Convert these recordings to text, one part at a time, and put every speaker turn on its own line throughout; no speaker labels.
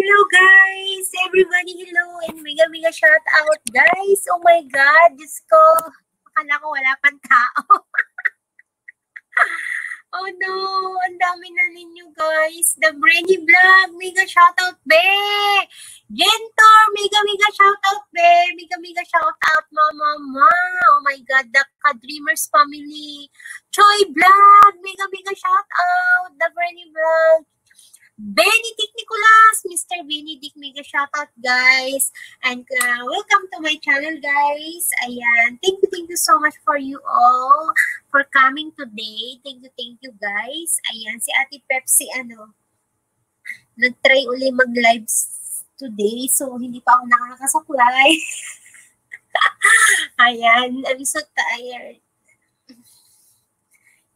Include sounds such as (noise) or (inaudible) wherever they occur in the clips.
Hello guys! Everybody, hello! And mega mega shout out guys! Oh my God! Diyos ko! Akala ko wala pang tao. (laughs) oh no! Ang dami na ninyo guys! The Brainy Vlog! Mega shout out, be! Gentor! Mega mega shout out, be! Mega mega shout out, mama, mama! Oh my God! The Kadreamers family! Choi Vlog! Mega mega shout out! The Brainy Vlog! Benedict Nicolas, Mr. Benedict, mega shoutout guys. And uh, welcome to my channel guys. Ayan, thank you, thank you so much for you all for coming today. Thank you, thank you guys. Ayan, si Ate Pepsi, ano, nag-try uli mag-live today. So, hindi pa ako nakakasupply. (laughs) Ayan, I'm so tired.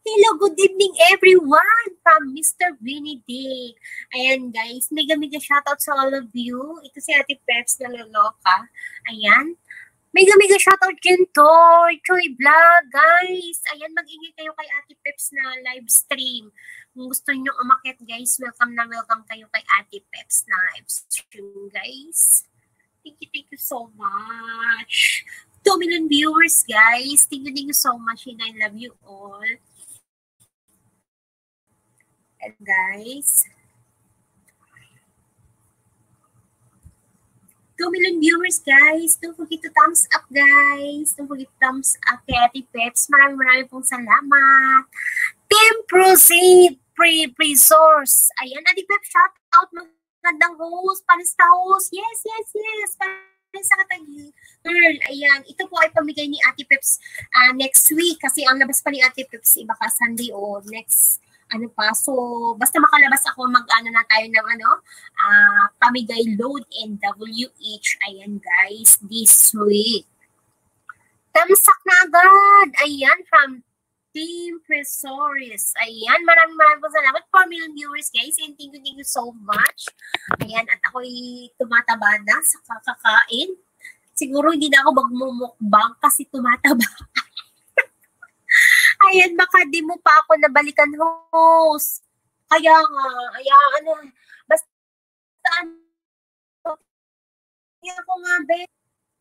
Hello, good evening everyone from Mr. Benedict. Ayan guys, mega mega shoutout sa all of you. Ito si Ate Peps na loloka. Ayan. Mega mega shoutout dyan to. Choy Vlog, guys. Ayan, mag-ingay kayo kay Ate Peps na live stream. Kung gusto niyo umakit guys, welcome na welcome kayo kay Ate Peps na live stream guys. Thank you, thank you so much. 2 million viewers guys. Thank you, thank you so much and I love you all guys. 2 million viewers, guys. Don't forget to thumbs up, guys. Don't forget to thumbs up kay Ate Peps. Maraming maraming pong salamat. Team Proceed pre pre source Ayan, Ate Peps, shout out. Magandang host. Panista host. Yes, yes, yes. Panista katagi. Girl, ayan. Ito po ay pamigay ni Ate Peps uh, next week. Kasi ang labas pa ni Ate Peps, iba ka Sunday o next ano pa. So, basta makalabas ako, mag-ano na tayo ng ano, uh, pamigay load and WH. Ayan guys, this week. Tamsak na agad. Ayan, from Team Presoris. Ayan, maraming maraming salamat. 4 million viewers guys and thank you, thank you so much. Ayan, at ako'y tumataba na sa kakakain. Siguro hindi na ako magmumukbang kasi tumataba. Ayan, baka di mo pa ako nabalikan host. Kaya nga, kaya ano, basta ano, ko nga, be.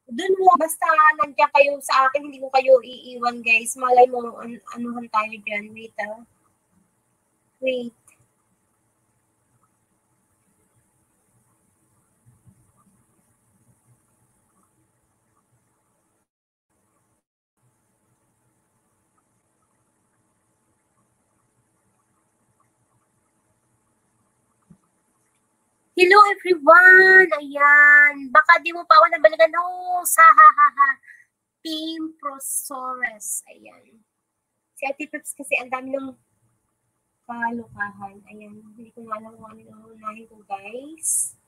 Doon mo, basta nandiyan kayo sa akin, hindi ko kayo iiwan, guys. Malay mo, an anuhan tayo dyan. Wait, ah. Wait. Hello everyone! Ayan. Baka di mo pa ako nabalikan. No, sa ha ha ha. Team Prosores. Ayan. Si Ate Peps kasi ang dami ng kalukahan. Ayan. Hindi ko nga alam kung ano unahin ko guys.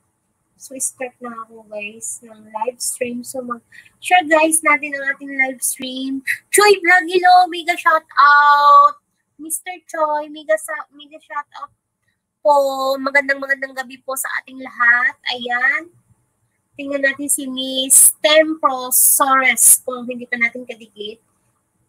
So, start na ako guys ng live stream. So, mag-share guys natin ang ating live stream. Choi Vlog, hello! Mega shout out! Mr. Choi, mega, mega shout out po. Magandang magandang gabi po sa ating lahat. Ayan. Tingnan natin si Miss Temprosaurus kung hindi pa natin kadikit.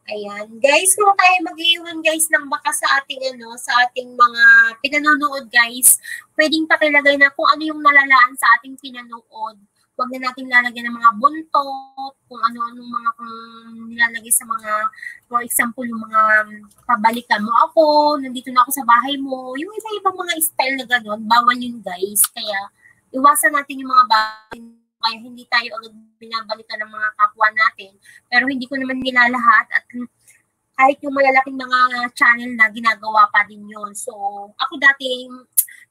Ayan. Guys, kung tayo mag-iwan guys ng baka sa ating ano, sa ating mga pinanonood guys, pwedeng pakilagay na kung ano yung nalalaan sa ating pinanood Huwag na natin lalagyan ng mga buntot, kung ano-anong mga kung nilalagay sa mga, for example, yung mga pabalikan mo ako, nandito na ako sa bahay mo, yung iba-ibang mga style na gano'n, bawal yun guys. Kaya iwasan natin yung mga bagay kaya hindi tayo agad binabalikan ng mga kapwa natin. Pero hindi ko naman nila lahat at kahit yung malalaking mga channel na ginagawa pa din yun. So, ako dating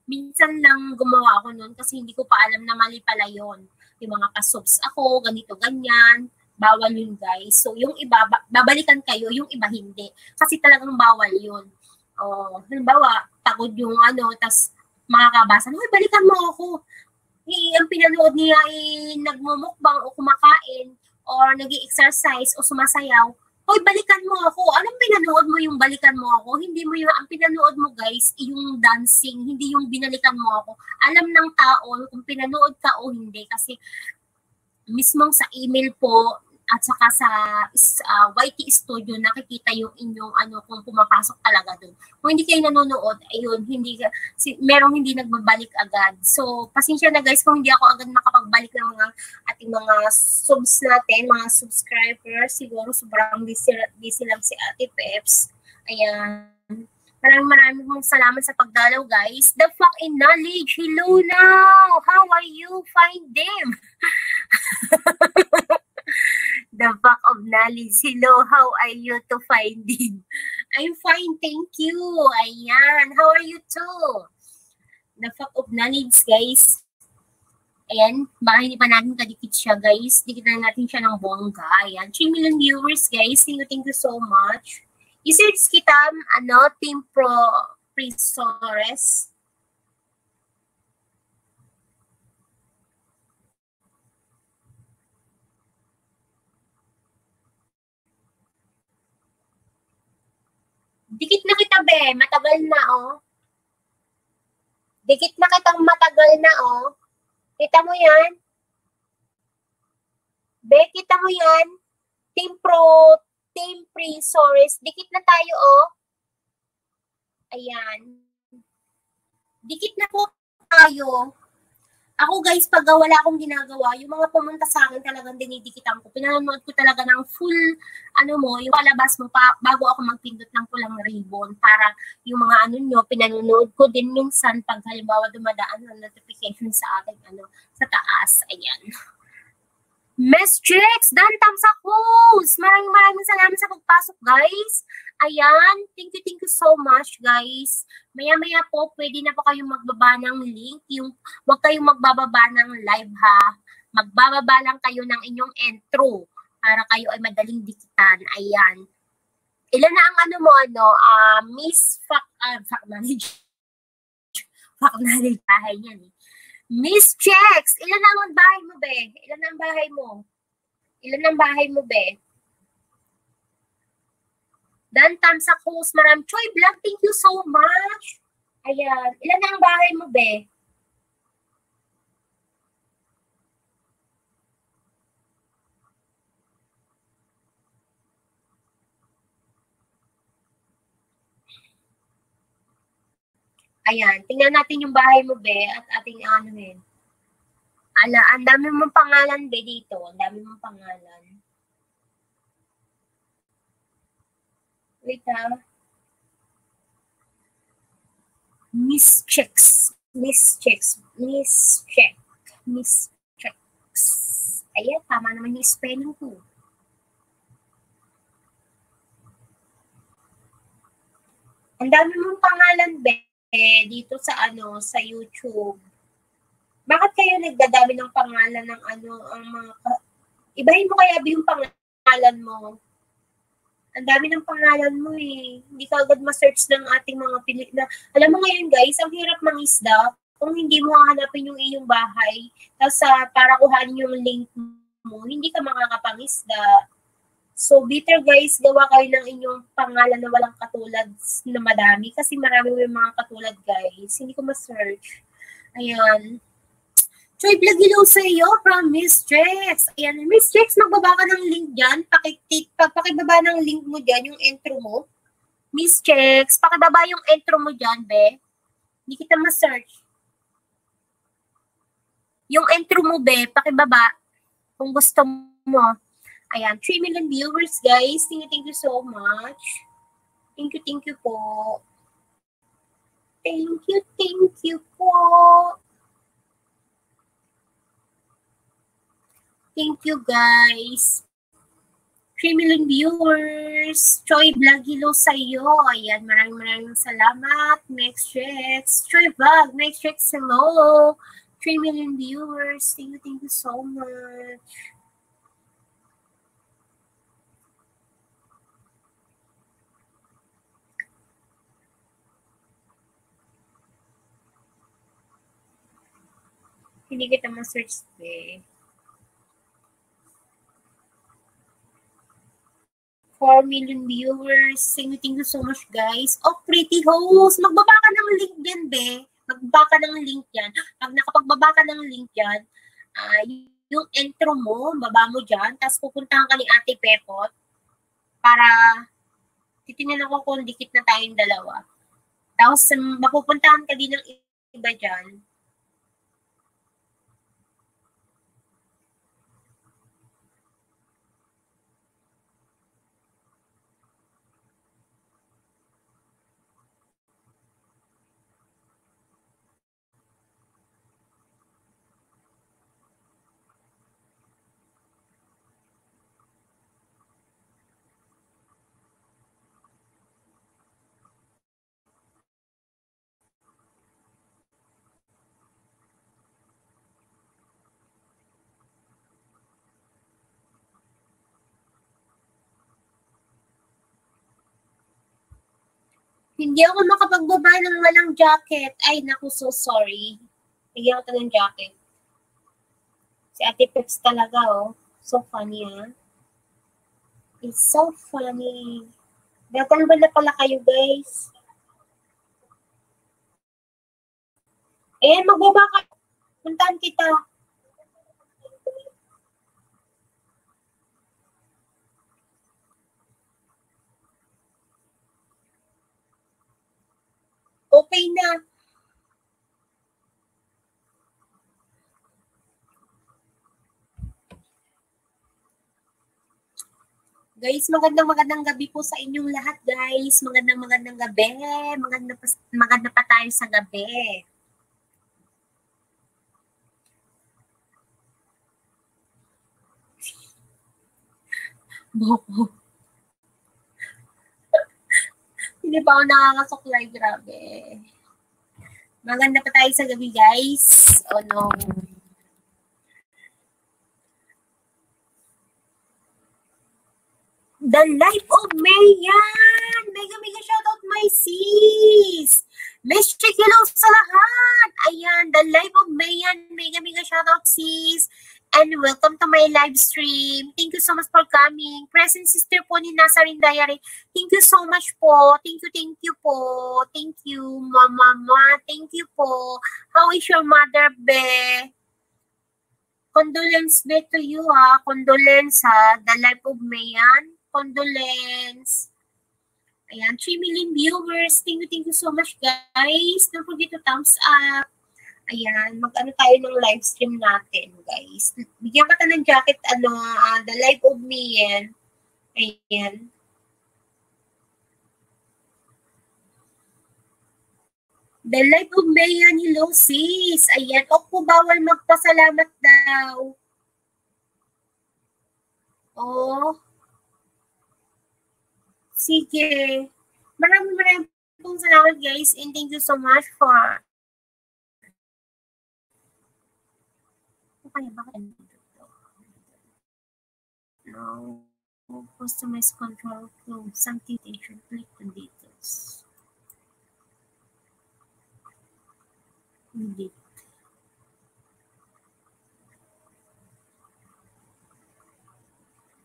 minsan lang gumawa ako noon kasi hindi ko pa alam na mali pala yun yung mga pasubs ako, ganito, ganyan. Bawal yun, guys. So, yung iba, babalikan kayo, yung iba hindi. Kasi talagang bawal yun. Oh, halimbawa, pagod yung ano, tas makakabasa, Uy, balikan mo ako. Eh, ang pinanood niya ay eh, nagmumukbang o kumakain or nag exercise o sumasayaw, Hoy, balikan mo ako. Anong pinanood mo yung balikan mo ako? Hindi mo yung, ang pinanood mo guys, yung dancing, hindi yung binalikan mo ako. Alam ng tao kung pinanood ka o hindi kasi mismong sa email po, at saka sa uh, YT Studio nakikita yung inyong ano kung pumapasok talaga doon. Kung hindi kayo nanonood, ayun, hindi si, merong hindi nagbabalik agad. So, pasensya na guys kung hindi ako agad makapagbalik ng mga ating mga subs natin, mga subscribers. Siguro sobrang busy, busy lang si Ate Peps. Ayan. Maraming maraming mong salamat sa pagdalaw, guys. The fuck in knowledge. Hello now. How are you? Find them. (laughs) the fuck of knowledge. Hello, how are you to find him? (laughs) I'm fine, thank you. Ayan, how are you too? The fuck of knowledge, guys. Ayan, baka hindi pa natin kadikit siya, guys. Dikit na natin siya ng bongga. Ayan, 3 million viewers, guys. Thank you, thank you so much. I-search kita, ano, Team Pro Prisores. Dikit na kita, be. Matagal na, oh. Dikit na kitang matagal na, oh. Kita mo yan? Be, kita mo yan? Team Pro same pre-source. Dikit na tayo, oh. Ayan. Dikit na po tayo. Ako guys, pag wala akong ginagawa, yung mga pumunta sa akin talagang dinidikitan ko. Pinanonood ko talaga ng full, ano mo, yung palabas mo pa, bago ako magpindot ng pulang ribbon para yung mga ano nyo, pinanonood ko din minsan pag halimbawa dumadaan ng notification sa akin, ano, sa taas. Ayan. Miss Chicks, dan thumbs up host. Maraming maraming salamat sa pagpasok, guys. Ayan, thank you, thank you so much, guys. Maya-maya po, pwede na po kayong magbaba ng link. Yung, huwag kayong magbababa ng live, ha. Magbababa lang kayo ng inyong intro para kayo ay madaling dikitan. Ayan. Ilan na ang ano mo, ano, uh, Miss Fuck, uh, Fuck Knowledge. Fuck Knowledge, bahay niyan eh. Miss Checks, ilan ang bahay mo, be? Ilan ang bahay mo? Ilan ang bahay mo, be? Dan Tamsak host, maram. Choy Vlog, thank you so much. Ayan. Ilan ang bahay mo, be? Ayan, tingnan natin yung bahay mo, be, at ating ano yun. Ala, ang dami mong pangalan, be, dito. Ang dami mong pangalan. Wait, ha. Miss Checks. Miss Checks. Miss Check. Miss Checks. Ayan, tama naman yung spelling ko. Ang dami mong pangalan, be eh, dito sa ano, sa YouTube, bakit kayo nagdadami ng pangalan ng ano, ang mga, ibahin mo kaya yung pangalan mo. Ang dami ng pangalan mo eh. Hindi ka agad ma-search ng ating mga pilik na, alam mo ngayon guys, ang hirap mangisda kung hindi mo hahanapin yung iyong bahay, tapos uh, para kuhanin yung link mo, hindi ka makakapangisda. So, bitter guys, gawa kayo ng inyong pangalan na walang katulad na madami. Kasi marami yung mga katulad guys. Hindi ko ma-search. Ayan. Vlog hello sa iyo from Miss Jex. Ayan, Miss Jex, magbaba ka ng link dyan. Pakik pakibaba ng link mo dyan, yung intro mo. Miss Jex, pakibaba yung intro mo dyan, be. Hindi kita ma-search. Yung intro mo, be, pakibaba. Kung gusto mo. Ayan, 3 million viewers, guys. Thank you, thank you so much. Thank you, thank you po. Thank you, thank you po. Thank you, guys. 3 million viewers. Choi Vlog, hello sa iyo. Ayan, maraming maraming salamat. Next checks. Choi Vlog, next checks, hello. 3 million viewers. Thank you, thank you so much. Hindi kita ma-search eh. 4 million viewers. Thank you, thank you so much, guys. Oh, pretty host. Magbaba ka ng link din, be. Magbaba ka ng link yan. Pag nakapagbaba ka ng link yan, uh, yung intro mo, baba mo dyan, tapos pupuntahan ka ni Ate Pepot para titingnan ako kung dikit na tayong dalawa. Tapos mapupuntahan ka din ng iba dyan. Hindi ako makapagbaba ng walang jacket. Ay, naku, so sorry. Bigyan ko ng jacket. Si Ate Peps talaga, oh. So funny, ah. It's so funny. Datal ba na pala kayo, guys? Ayan, magbaba ka. Puntahan kita. Okay na. Guys, magandang magandang gabi po sa inyong lahat, guys. Magandang magandang gabi. Maganda pa, maganda pa tayo sa gabi. (laughs) Boko. Hindi pa ako nakakasuklay. Grabe. Maganda pa tayo sa gabi, guys. Oh, no. The Life of Mayan! Mega, mega shoutout, my sis! Miss Chick, hello sa lahat! Ayan, The Life of Mayan. Mega, mega shoutout, sis! And welcome to my live stream. Thank you so much for coming. Present sister po ni Nazarene Diary. Thank you so much po. Thank you, thank you po. Thank you, mama, mama. Thank you po. How is your mother, Be? Condolence be to you, ha. Condolence, ha. The life of Mayan. Condolence. Ayan, 3 million viewers. Thank you, thank you so much, guys. Don't forget to thumbs up. Ayan, mag-ano tayo ng live stream natin, guys. Bigyan ka ng jacket, ano, uh, the life of me, yan. Ayan. The life of Mayan, hello sis. Ayan, o po bawal magpasalamat daw. Oh. Sige. Maraming maraming pong salamat guys and thank you so much for kaya bakit nandito to? No. Customize control flow. Something they should click on details. Delete.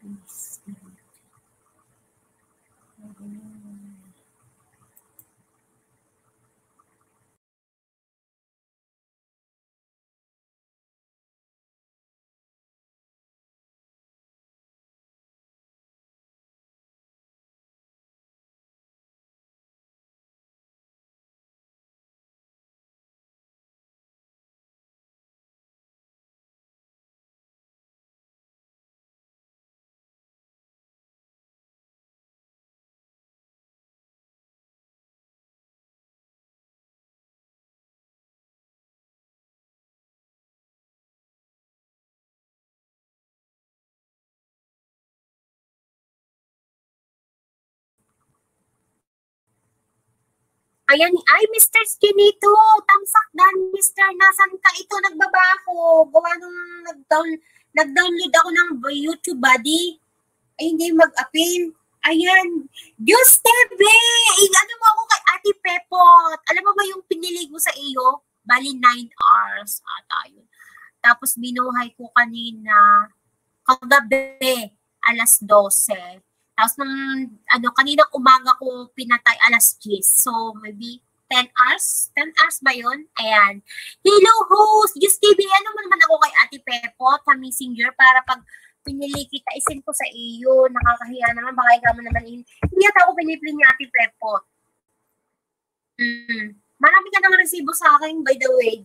Please. Ayan, ay, Mr. Skinito, tamsak dan, Mr. Nasaan ka ito? Nagbaba ako. Gawa nung nag-down, nag-download ako ng YouTube buddy. Ay, hindi mag-appeal. Ayan. Diyos! Eh, ano mo ako kay Ate Pepot? Alam mo ba yung pinilig mo sa iyo? Bali, 9 hours ata yun. Tapos binuhay ko kanina kagabi, alas 12. Tapos nung, ano, kaninang umaga ko pinatay alas 10. So, maybe 10 hours. 10 hours ba yun? Ayan. Hello, host! Just TV, ano mo naman ako kay Ate Pepo sa Messenger para pag pinili kita, isin ko sa iyo. Nakakahiya naman, baka ikaw mo naman. Hindi ata ako pinipili ni Ate Pepo. Mm. Marami ka nang resibo sa akin, by the way.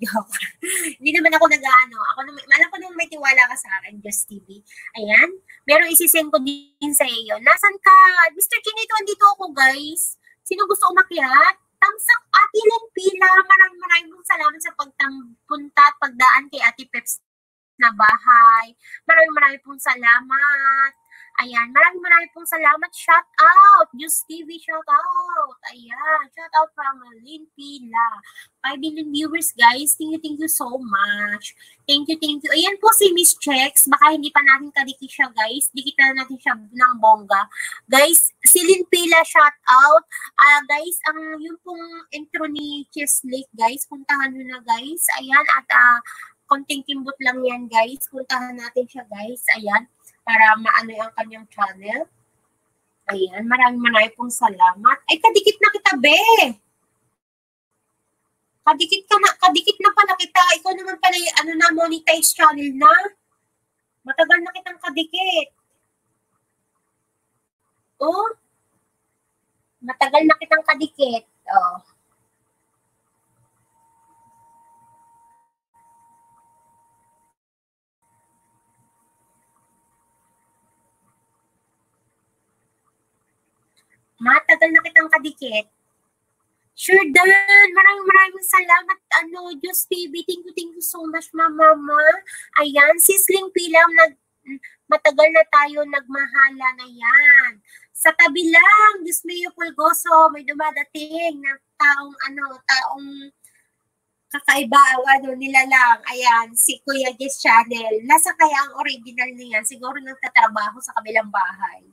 (laughs) Hindi naman ako nag-ano. Ako naman, alam ko naman may tiwala ka sa akin, Just TV. Ayan. Meron isisend ko din sa iyo. Nasaan ka? Mr. Chinito, andito ako, guys. Sino gusto umakyat? Tamsak Ate Pila. Maraming maraming salamat sa pagpunta at pagdaan kay Ate Peps na bahay. Maraming maraming pong salamat. Ayan, maraming maraming pong salamat. Shout out! News TV, shout out! Ayan, shout out from Lynn Pila. 5 million viewers, guys. Thank you, thank you so much. Thank you, thank you. Ayan po si Miss Chex. Baka hindi pa natin kadikit siya, guys. Dikit na natin siya ng bongga. Guys, si Lynn shout out. Uh, guys, ang yung pong intro ni Cheslake, guys. Puntahan nyo na, guys. Ayan, at uh, konting kimbot lang yan, guys. Puntahan natin siya, guys. Ayan para maano yung kanyang channel. Ayan, maraming maraming pong salamat. Ay, kadikit na kita, be! Kadikit ka na, kadikit na pala kita. Ikaw naman pala yung ano na, monetize channel na. Matagal na kitang kadikit. Oh, matagal na kitang kadikit. Oh. Matagal na kitang kadikit. Sure, Dan. Maraming maraming salamat. Ano, Diyos baby. Thank you, thank you so much, mama. Ma. Ayan, sisling pilam. Nag, matagal na tayo nagmahala na yan. Sa tabi lang, Diyos Mayo Pulgoso, may dumadating na taong, ano, taong kakaiba, ano, nila lang. Ayan, si Kuya Jess Channel. Nasa kaya ang original niyan? Siguro nagtatrabaho sa kabilang bahay.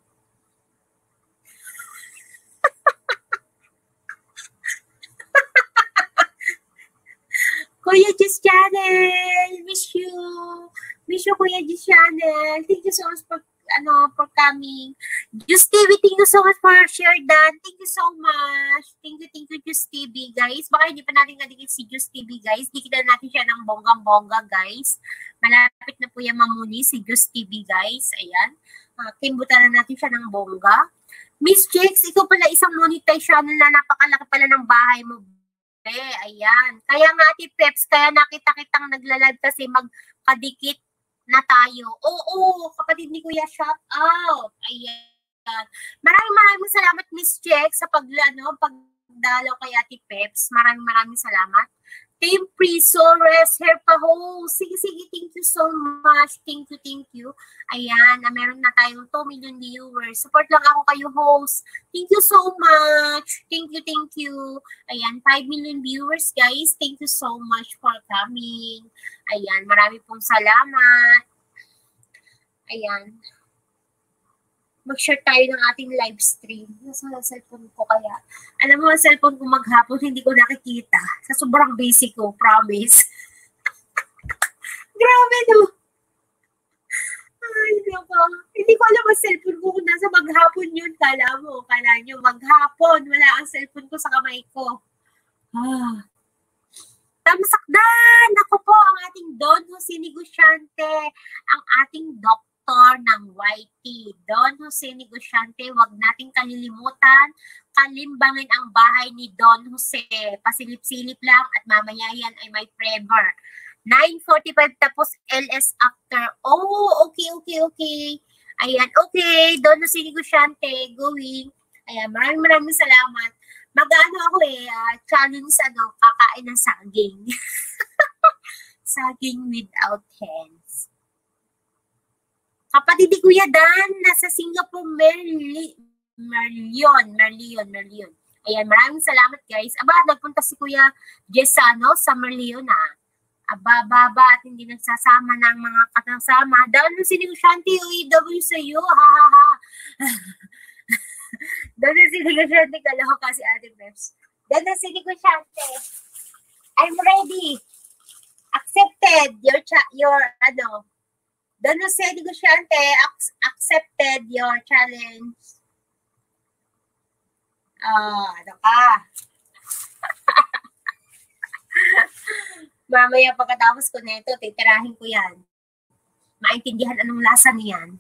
Kuya Jis Channel, miss you. Miss you, Kuya Jis Channel. Thank you so much for ano, for coming. Just TV, thank you so much for share that. Thank you so much. Thank you, thank you, Just TV, guys. Baka hindi pa natin nadikit si Just TV, guys. Dikita natin siya ng bonggang-bongga, guys. Malapit na po yung mamuni si Just TV, guys. Ayan. Uh, kimbutan na natin siya ng bongga. Miss Jakes, ikaw pala isang monetize channel na napakalaki pala ng bahay mo, eh, ayan. Kaya nga, Ate Peps, kaya nakita kitang naglalad kasi magkadikit na tayo. Oo, kapatid ni Kuya, shout out. Ayan. Maraming maraming salamat, Miss Jack, sa pag, ano, pagdalaw kay Ate Peps. Maraming maraming salamat. Team Prisores, Herpaho. Sige, sige, thank you so much. Thank you, thank you. Ayan, na meron na tayong 2 million viewers. Support lang ako kayo, host. Thank you so much. Thank you, thank you. Ayan, 5 million viewers, guys. Thank you so much for coming. Ayan, marami pong salamat. Ayan mag-share tayo ng ating live stream. Nasa cellphone ko kaya. Alam mo, ang cellphone ko maghapon, hindi ko nakikita. Sa sobrang basic ko, promise. Grabe, no? Ay, nako. Hindi ko alam ang cellphone ko kung nasa maghapon yun. Kala mo, kala nyo, maghapon. Wala ang cellphone ko sa kamay ko. Ah. Tamasakdan! Ako po ang ating Don Jose Negosyante, ang ating doktor ng YT. Don Jose Negosyante, wag nating kalilimutan, kalimbangin ang bahay ni Don Jose. Pasilip-silip lang at mamaya yan ay may forever. 9.45 tapos LS after. Oh, okay, okay, okay. Ayan, okay. Don Jose Negosyante, going. Ayan, maraming maraming salamat. Mag-ano ako eh, uh, challenge ano, kakain ng saging. (laughs) saging without hands. Kapatid ni Kuya Dan, nasa Singapore, Merli, Merlion, Merlion, Merlion. Ayan, maraming salamat guys. Aba, nagpunta si Kuya Jessano sa Merlion ha. Aba, baba at hindi nagsasama ng mga kasama. Dahil nung sinegosyante OEW sa iyo, ha ha ha. (laughs) Dahil nung sinegosyante, kalaho kasi Ate Peps. Dahil nung sinegosyante, I'm ready. Accepted your, cha- your, ano, Don Jose Negosyante accepted your challenge. Ah, uh, ano ka? (laughs) Mamaya pagkatapos ko nito, titirahin ko yan. Maintindihan anong lasa niyan.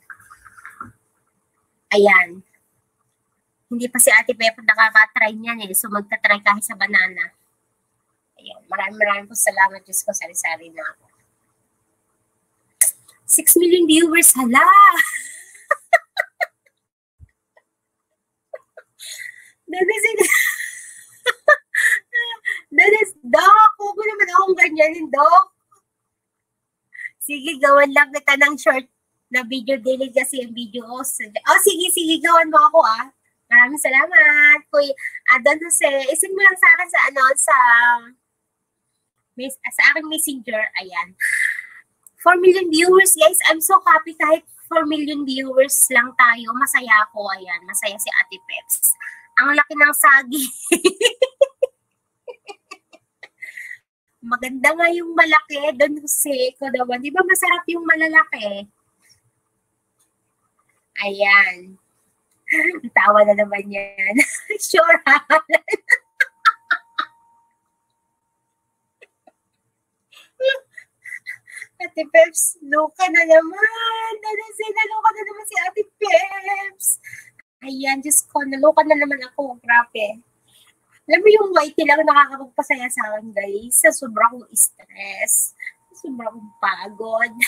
Ayan. Hindi pa si Ate Pepo nakaka-try niyan eh. So magta-try kahit sa banana. Ayan. Maraming maraming po salamat. Diyos ko, sari-sari na ako. 6 million viewers. Hala! (laughs) Dennis, Dennis, Doc, huwag mo ganyanin, Doc. Sige, gawan lang kita ng short na video daily kasi yung video ko. Oh, sige, sige, gawan mo ako ah. Maraming salamat. Kuy, uh, Don Jose, isin mo lang sa akin sa ano, sa sa aking messenger. Ayan. 4 million viewers, guys. I'm so happy kahit 4 million viewers lang tayo. Masaya ako. Ayan, masaya si Ate Peps. Ang laki ng sagi. (laughs) Maganda nga yung malaki. Don Jose ko naman. Di ba masarap yung malalaki? Ayan. (laughs) Tawa na naman yan. (laughs) sure, (laughs) Ate Peps, luka na naman. Nanasi, naluka na naman si Ate Peps. Ayan, Diyos ko, naluka na naman ako. Grabe. Alam yung white lang nakakapagpasaya sa akin, guys. Sa sobrang stress. Sa sobrang pagod. (laughs)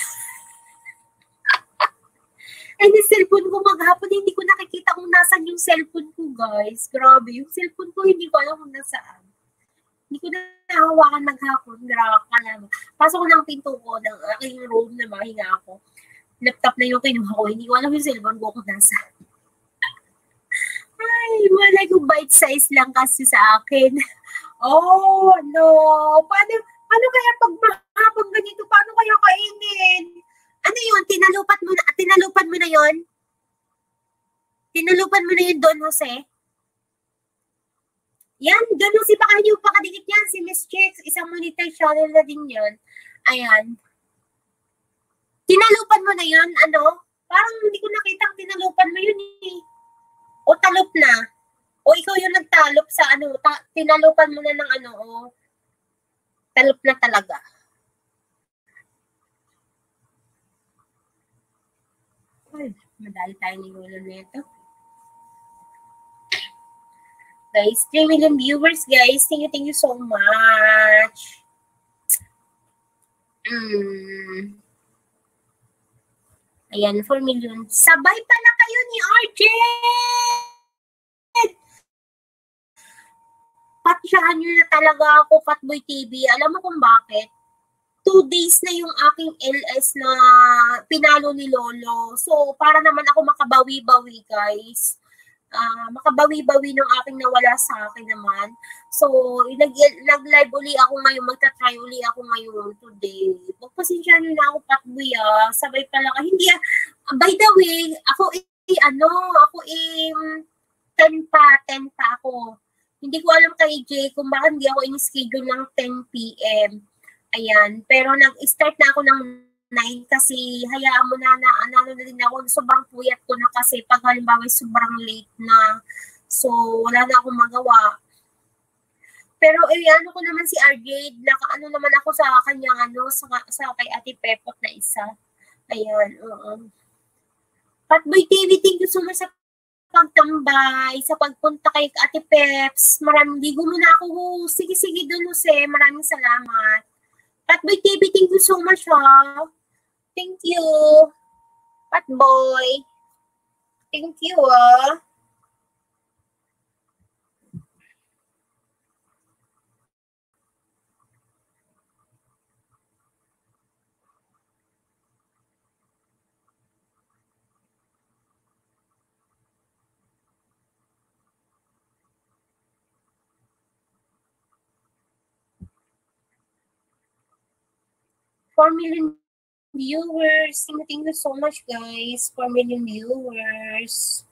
And the cellphone ko maghapon, hindi ko nakikita kung nasan yung cellphone ko, guys. Grabe, yung cellphone ko, hindi ko alam kung nasaan. Hindi ko na nahawakan maghapon. Grabe ka lang. Pasok ko ng pinto ko, ng aking room na mahinga ako. Laptop na yung kinuha ko. Hindi ko alam yung cellphone ko kung nasaan. Ay, wala yung bite size lang kasi sa akin. (laughs) Oh, no. Paano, paano kaya pag mahapang ganito, paano kaya kainin? Ano yun? Tinalupat mo na, tinalupan mo na yun? Tinalupan mo na yun doon, Jose? Yan, ganun si baka yung pakadikit yan, si Miss Chicks, isang monitor channel na din yun. Ayan. Tinalupan mo na yun, ano? Parang hindi ko nakita tinalupan mo yun eh. O talop na. O ikaw yung nagtalop sa ano, ta- tinalupan mo na ng ano, o talop na talaga. Ay, madali tayo ni Lolo nito. Guys, 3 million viewers, guys. Thank you, thank you so much. Mm. Ayan, 4 million. Sabay pala kayo ni RJ! Patsyahan nyo na talaga ako, Fatboy TV. Alam mo kung bakit? two days na yung aking LS na pinalo ni Lolo. So, para naman ako makabawi-bawi, guys. Uh, makabawi-bawi ng aking nawala sa akin naman. So, nag, nag-live uli ako ngayon, magta-try uli ako ngayon today. Pagpasensya nyo na ako, Patboy, ah. Sabay pala ka. Hindi, ah. By the way, ako ano, ako eh, 10 pa, 10 pa ako. Hindi ko alam kay Jay kung bakit hindi ako in-schedule ng 10 p.m. Ayan. Pero nag-start na ako ng 9 kasi hayaan mo na na ano na din ako. Sobrang puyat ko na kasi pag halimbawa sobrang late na. So, wala na akong magawa. Pero eh, ano ko naman si RJ, naka ano naman ako sa kanyang ano, sa, sa kay Ate Pepot na isa. Ayan, oo. Patboy TV, thank you so much sa pagtambay, sa pagpunta kay Ate Peps. Maraming ligo mo na ako. Sige, sige doon, Jose. Maraming salamat. Patboy TV, thank you so much, ha. Thank you. Patboy. Thank you, ah. Four million viewers. Thank you so much, guys. Four million viewers.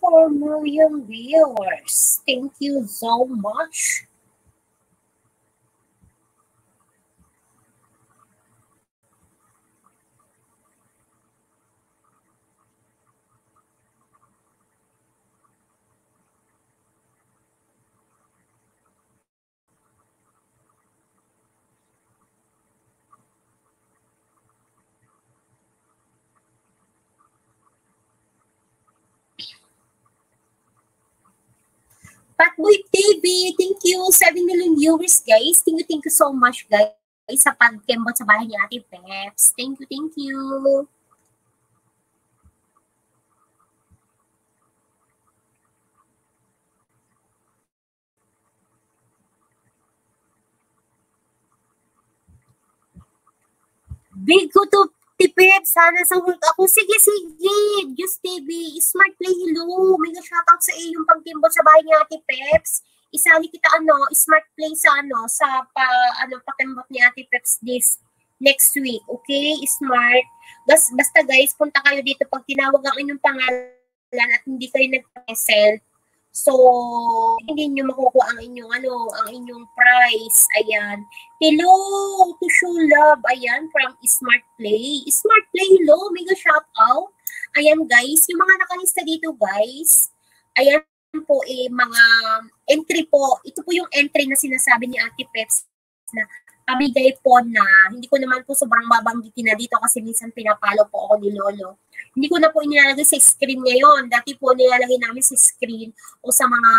Four million viewers. Thank you so much. TV, thank you. 7 million viewers, guys. Thank you, thank you so much, guys, sa pag-kembot sa bahay ni Ate Peps. Thank you, thank you. Big ko to tipid. Sana sa work ako. Sige, sige. Just TV. Smart Play, hello. May shoutout sa iyo yung pagtimbot sa bahay ni Ate Peps. Isali kita ano, Smart Play sa ano, sa pa, ano, pakimbot ni Ate Peps this next week. Okay? Smart. Bas, basta guys, punta kayo dito pag tinawag ang inyong pangalan at hindi kayo nag-present So, hindi nyo makukuha ang inyong, ano, ang inyong price. Ayan. Hello to show love. Ayan, from Smart Play. Smart Play, hello. Mega shout out. Ayan, guys. Yung mga nakalista dito, guys. Ayan po, eh, mga entry po. Ito po yung entry na sinasabi ni Ate Peps na pamigay po na, hindi ko naman po sobrang babanggitin na dito kasi minsan pinapalo po ako ni Lolo. Hindi ko na po inilalagay sa screen ngayon. Dati po nilalagay namin sa screen o sa mga,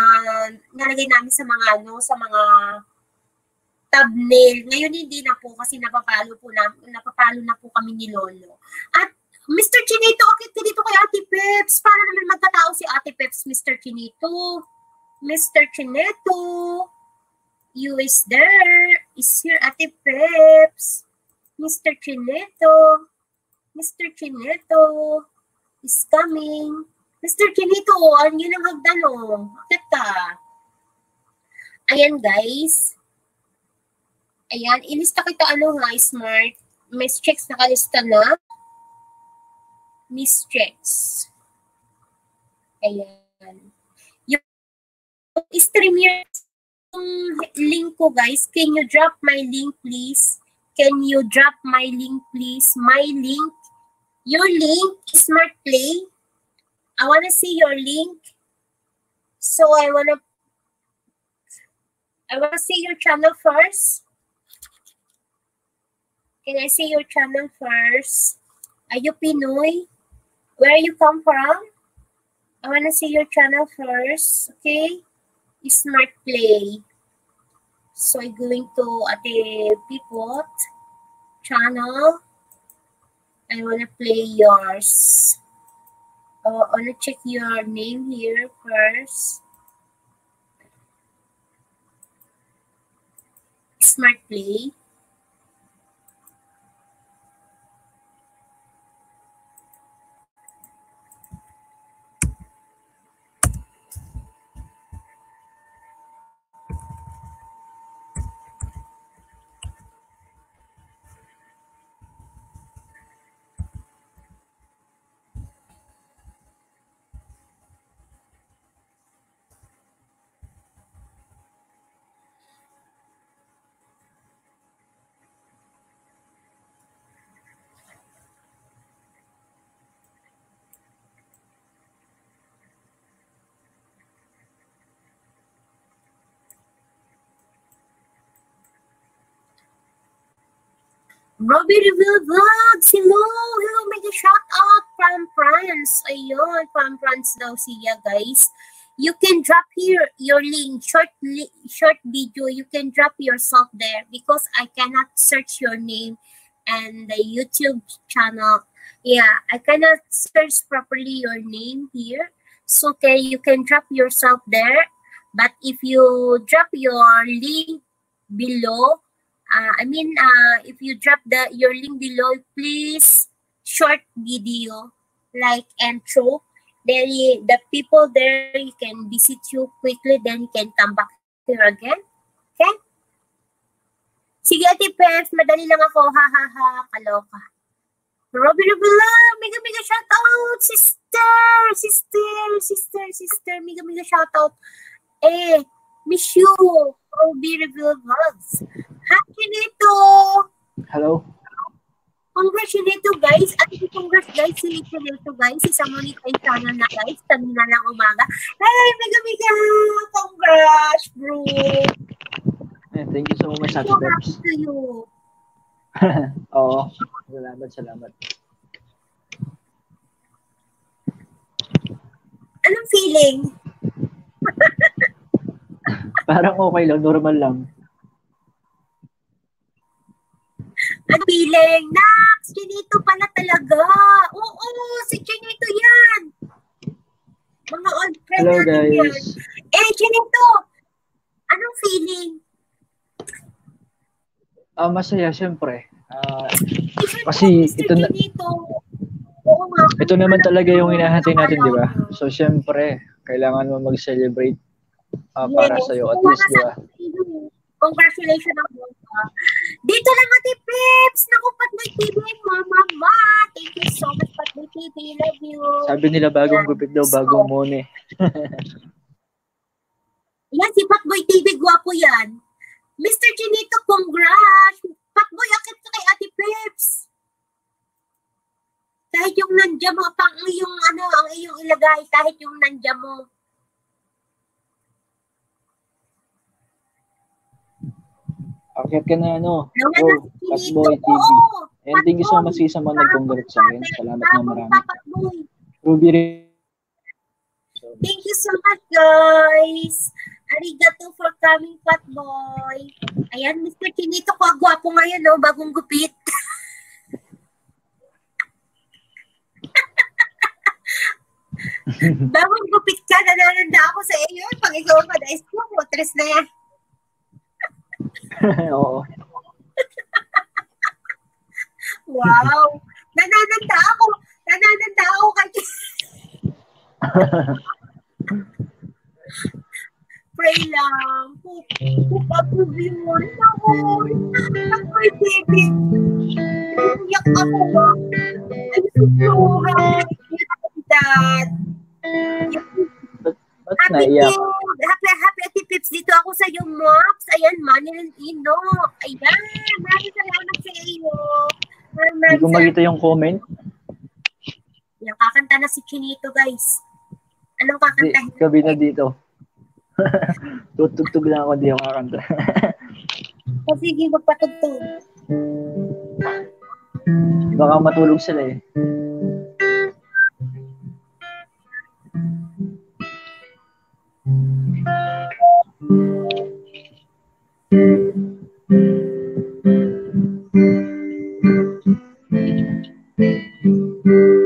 nilalagay namin sa mga, ano, sa mga thumbnail. Ngayon hindi na po kasi napapalo po na, napapalo na po kami ni Lolo. At Mr. Chinito, okay ka dito kay Ate Peps. Para naman magkatao si Ate Peps, Mr. Chinito. Mr. Chineto. You is there. Is here Ate Peps. Mr. Chineto. Mr. Chineto is coming. Mr. Chinito, ano yun ang hagdan o? Bakit ka? Ayan guys. Ayan, ilista kita ano nga, smart. Miss checks nakalista na. Miss checks. Ayan. Yung stream here link ko guys, can you drop my link please? Can you drop my link please? My link, your link, Smart Play. I want to see your link. So I want to, I want to see your channel first. Can I see your channel first? Are you Pinoy? Where you come from? I want to see your channel first, okay? Smart Play. So I'm going to Ate Pipot channel. I want to play yours. Uh, I want to check your name here first. Smart Play. Robbie Reveal Vlogs! Hello! Hello! Mega shout out from France! Ayun, from France daw siya, guys. You can drop here your link, short li short video. You can drop yourself there because I cannot search your name and the YouTube channel. Yeah, I cannot search properly your name here. So, okay, you can drop yourself there. But if you drop your link below, uh, I mean, uh, if you drop the your link below, please short video like intro. Then the people there you can visit you quickly. Then can come back here again. Okay? Sige, Ate Pef, madali lang ako. Ha, ha, ha. Kaloka. Robby Rubila, mega, mega shout out. Sister, sister, sister, sister. Mega, mega shout out. Eh, miss you. Robby Vlogs. Hi, Chinito!
Hello?
Congrats, Chinito, guys. At congrats, guys, si Chinito, guys. Isa monetize channel na, guys. Kanina lang umaga. Hey, mega, mega! Congrats, bro!
Eh, thank you so much,
happy to you.
Oo. Salamat, salamat.
Anong feeling? (laughs)
Parang okay lang, normal lang.
Ang feeling, Nax, Chinito pala talaga. Oo, si Chinito yan. Mga old friend
Hello
natin yan.
guys.
Eh, Chinito, anong feeling?
Ah, masaya syempre. Ah,
Kasi
ito na- ito naman talaga yung hinahantay natin, di ba? So syempre, kailangan mo mag-celebrate ah, para
Yes.
sa at least, di ba?
Congratulations ako. Dito lang Ate Pips. Naku, Patboy TV. Mama, ma. Thank you so much, Patboy TV. Love you.
Sabi nila bagong gupit daw, bagong mone. (laughs)
Yan, si Patboy TV. Gwapo yan. Mr. Chinito, congrats. Patboy, akit ka kay Ate Pips. Kahit yung nandiyan mo, pang yung ano, ang iyong ilagay, kahit yung nandiyan mo.
Akit ka na ano.
Naman
Oh. Patboy TV. And thank you so much sa mga nag-congrats sa akin. Salamat na marami. Ruby
Thank you so much, guys. Arigato for coming, Patboy. Ayan, Mr. Chinito ko, gwapo ngayon, no? Bagong gupit. (laughs) Bagong gupit ka, nanananda ako sa iyo. Pag ikaw pa na ko, tres na yan. (laughs)
Oo.
Wow. Nanananda ako. Nanananda ako kay (laughs) Pray lang. Hope approve yun. Ako. Ako, baby. Iyak ako ba? I'm so happy that.
Ba't
Happy
naiyak?
Pips. Happy, happy Ate Pips. Dito ako sa iyo, Mops. Ayan, Manil Ino. Ayan. Maraming salamat sa iyo.
Hindi ko makita yung comment.
Yung kakanta na si Chinito, guys. Anong
Di,
kakantahin?
gabi na dito. (laughs) Tutugtog lang ako, di ako kakanta. (laughs)
O sige, magpatugtog.
Baka matulog sila eh.
Dito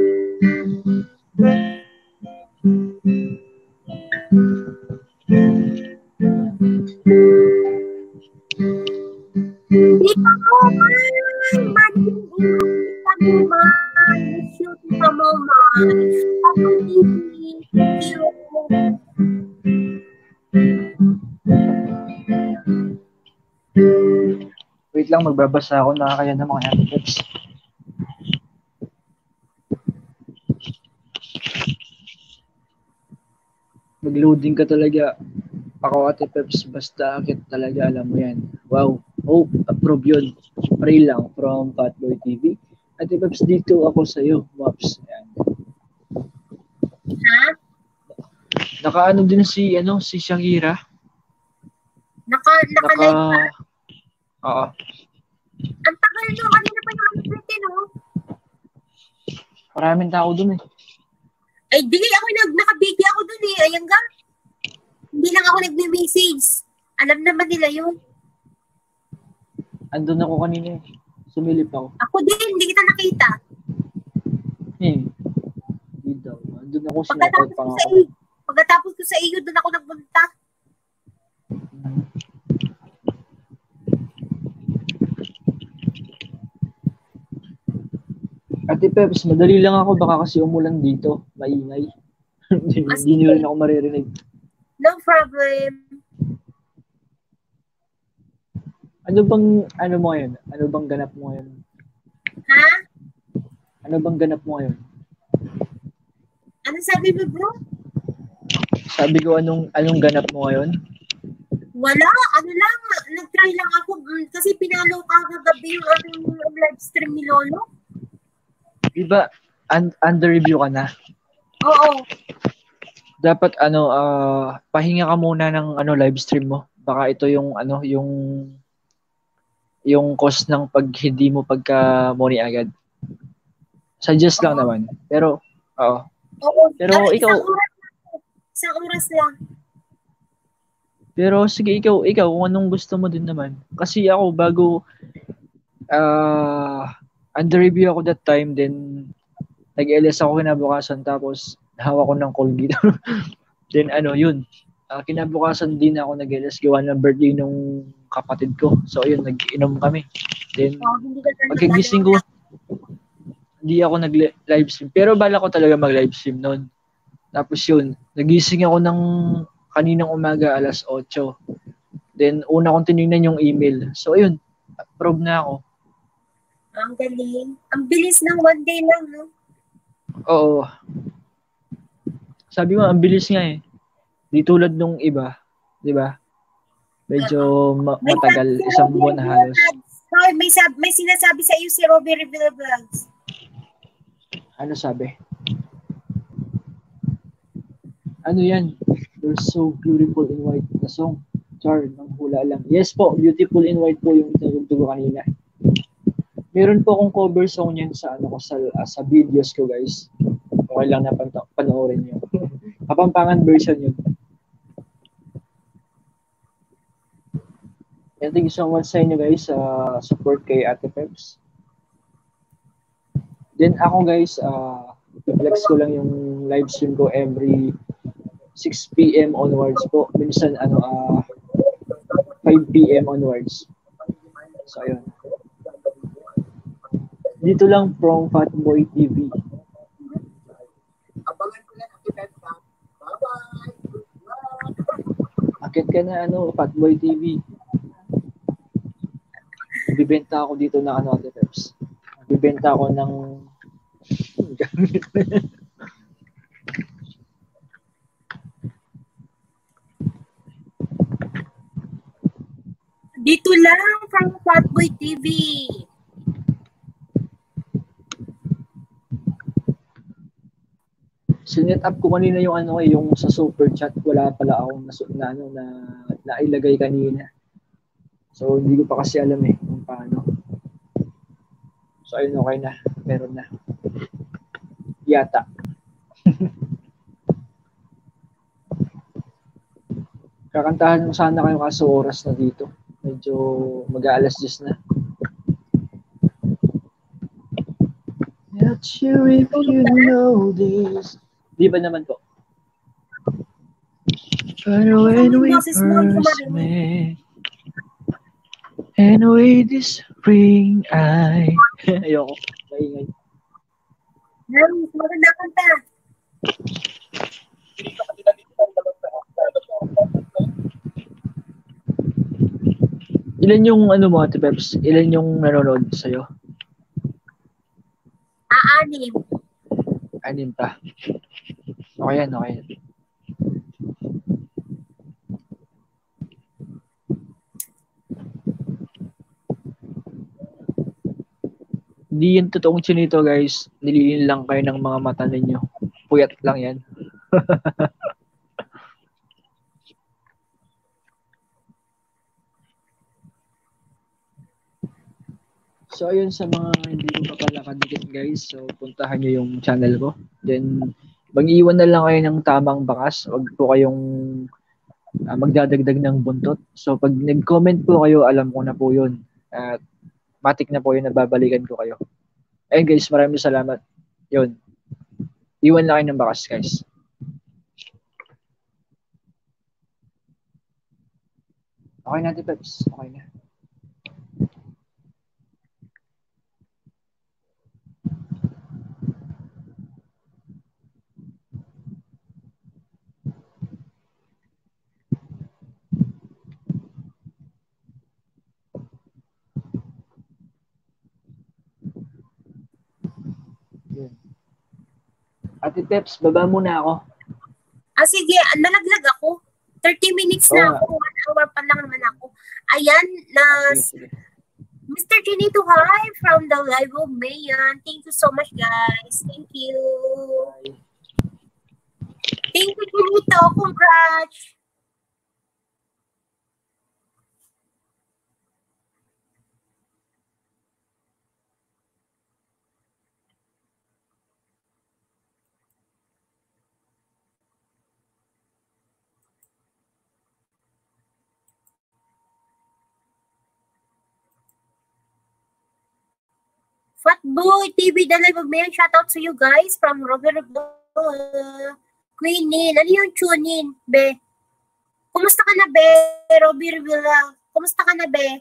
lang, magbabasa ako. Nakakaya ng mga tips. Mag-loading ka talaga. Ako ate Peps, basta akit talaga, alam mo yan. Wow. Oh, approve yun. Pray lang from Fatboy TV. Ate Peps, dito ako sa'yo. Maps. Yan.
Ha?
Nakaano din si, ano, si Shakira.
Naka,
Naka...
naka-live ka?
Oo.
Ang tagal nyo. Kanina pa yung ano no?
Maraming tao dun eh.
Ay, di ako nag nakabigay ako dun eh. Ayan nga. Hindi lang ako nagme-message. Alam naman nila yun.
Andun ako kanina eh. Sumilip ako.
Ako din, hindi kita nakita.
Eh. Hindi daw. Andun ako,
Pagkatapos
pa ako.
iyo, pagkatapos ko sa iyo, doon ako nagpunta.
Ate Peps, madali lang ako. Baka kasi umulan dito. Maingay. (laughs) Hindi nyo rin ako maririnig.
No problem.
Ano bang, ano mo ngayon? Ano bang ganap mo ngayon?
Ha?
Ano bang ganap mo ngayon?
Ano sabi mo, bro?
Sabi ko, anong, anong ganap mo ngayon?
Wala. Ano lang, nag-try lang ako. mm, Kasi pinalo ka kagabi yung aking live stream ni Lolo.
Di ba, un- under review ka na?
Oo.
Dapat, ano, ah, pahinga ka muna ng, ano, live stream mo. Baka ito yung, ano, yung, yung cause ng pag hindi mo pagka money agad. Suggest lang naman. Pero, oo.
Oo.
Pero
Ano,
ikaw-
Isang oras. Isang oras lang.
Pero sige, ikaw, ikaw, kung anong gusto mo din naman. Kasi ako, bago, uh, under review ako that time, then, nag-LS ako kinabukasan, tapos, hawak ko ng Colgate. (laughs) then, ano, yun. Uh, kinabukasan din ako nag-LS, gawa ng birthday nung kapatid ko. So, yun, nag-inom kami. Then, oh, pagkagising ko, hindi ako nag-live stream. Pero bala ko talaga mag-live stream noon. Tapos yun, nagising ako ng kaninang umaga alas 8. Then, una kong tinignan yung email. So, ayun, approve na ako.
Ang galing. Ang bilis ng one day lang, no?
Oo. Sabi mo, ang bilis nga eh. Di tulad nung iba, di ba? Medyo ma- matagal, isang buwan na halos.
Sorry, may, sab- may sinasabi sa iyo si Robby Revilla Vlogs.
Ano sabi? Ano yan? You're so beautiful in white na song. Char, ng hula lang. Yes po, beautiful in white po yung tinugtog ko kanina. Meron po akong cover song niyan sa ano ko sa uh, sa videos ko guys. Okay lang na pan- panoorin niyo. (laughs) Kapampangan version yun. And thank you so much sa inyo guys sa uh, support kay Ate Peps. Then ako guys, uh, flex ko lang yung live stream ko every 6 p.m. onwards po. Minsan ano uh, ah, 5 p.m. onwards. So ayun. Dito lang from Fatboy TV. Abangan ko lang Bye-bye. Akit ka na ano, Fatboy TV. Bibenta ako dito ng ano, Ate Peps. Bibenta ako ng (laughs) gamit
Dito lang from Fatboy TV.
Sinet up ko kanina yung ano eh, yung sa super chat wala pala akong na, na ano na nailagay kanina. So hindi ko pa kasi alam eh kung paano. So ayun okay na, meron na. Yata. (laughs) Kakantahan mo sana kayo kaso oras na dito. Medyo mag-aalas 10 na. Not sure if you know this. Di ba naman po? But when we first met, and with this spring I... (laughs) Ayoko, maingay.
Nice, maganda kanta.
Ilan yung ano mo, Ate Peps? Ilan yung nanonood sa'yo?
Aanim.
Anim pa. Okay yan, okay yan. Hindi yan totoong chinito, guys. Nililin lang kayo ng mga mata ninyo. Puyat lang yan. (laughs) So, ayun sa mga hindi ko pa pala kadikit guys. So, puntahan nyo yung channel ko. Then, mag-iwan na lang kayo ng tamang bakas. Huwag po kayong uh, magdadagdag ng buntot. So, pag nag-comment po kayo, alam ko na po yun. At matik na po yun, nababalikan ko kayo. Ayun guys, maraming salamat. Yun. Iwan lang kayo ng bakas guys. Okay na, Peps. Okay na. Ate Peps, baba muna ako.
Ah, sige, nalaglag ako. 30 minutes oh, na ako. 1 hour pa lang naman ako. Ayan, na okay. Mr. Junito, hi from the live of Mayan. Thank you so much, guys. Thank you. Bye. Thank you, Junito. Congrats. Fatboy TV, of Mayan. Shout out to you guys from Robert uh, Queenie. Ano yung tune in, be? Kumusta ka na, be? Robbie Rivera. Kumusta ka na, be?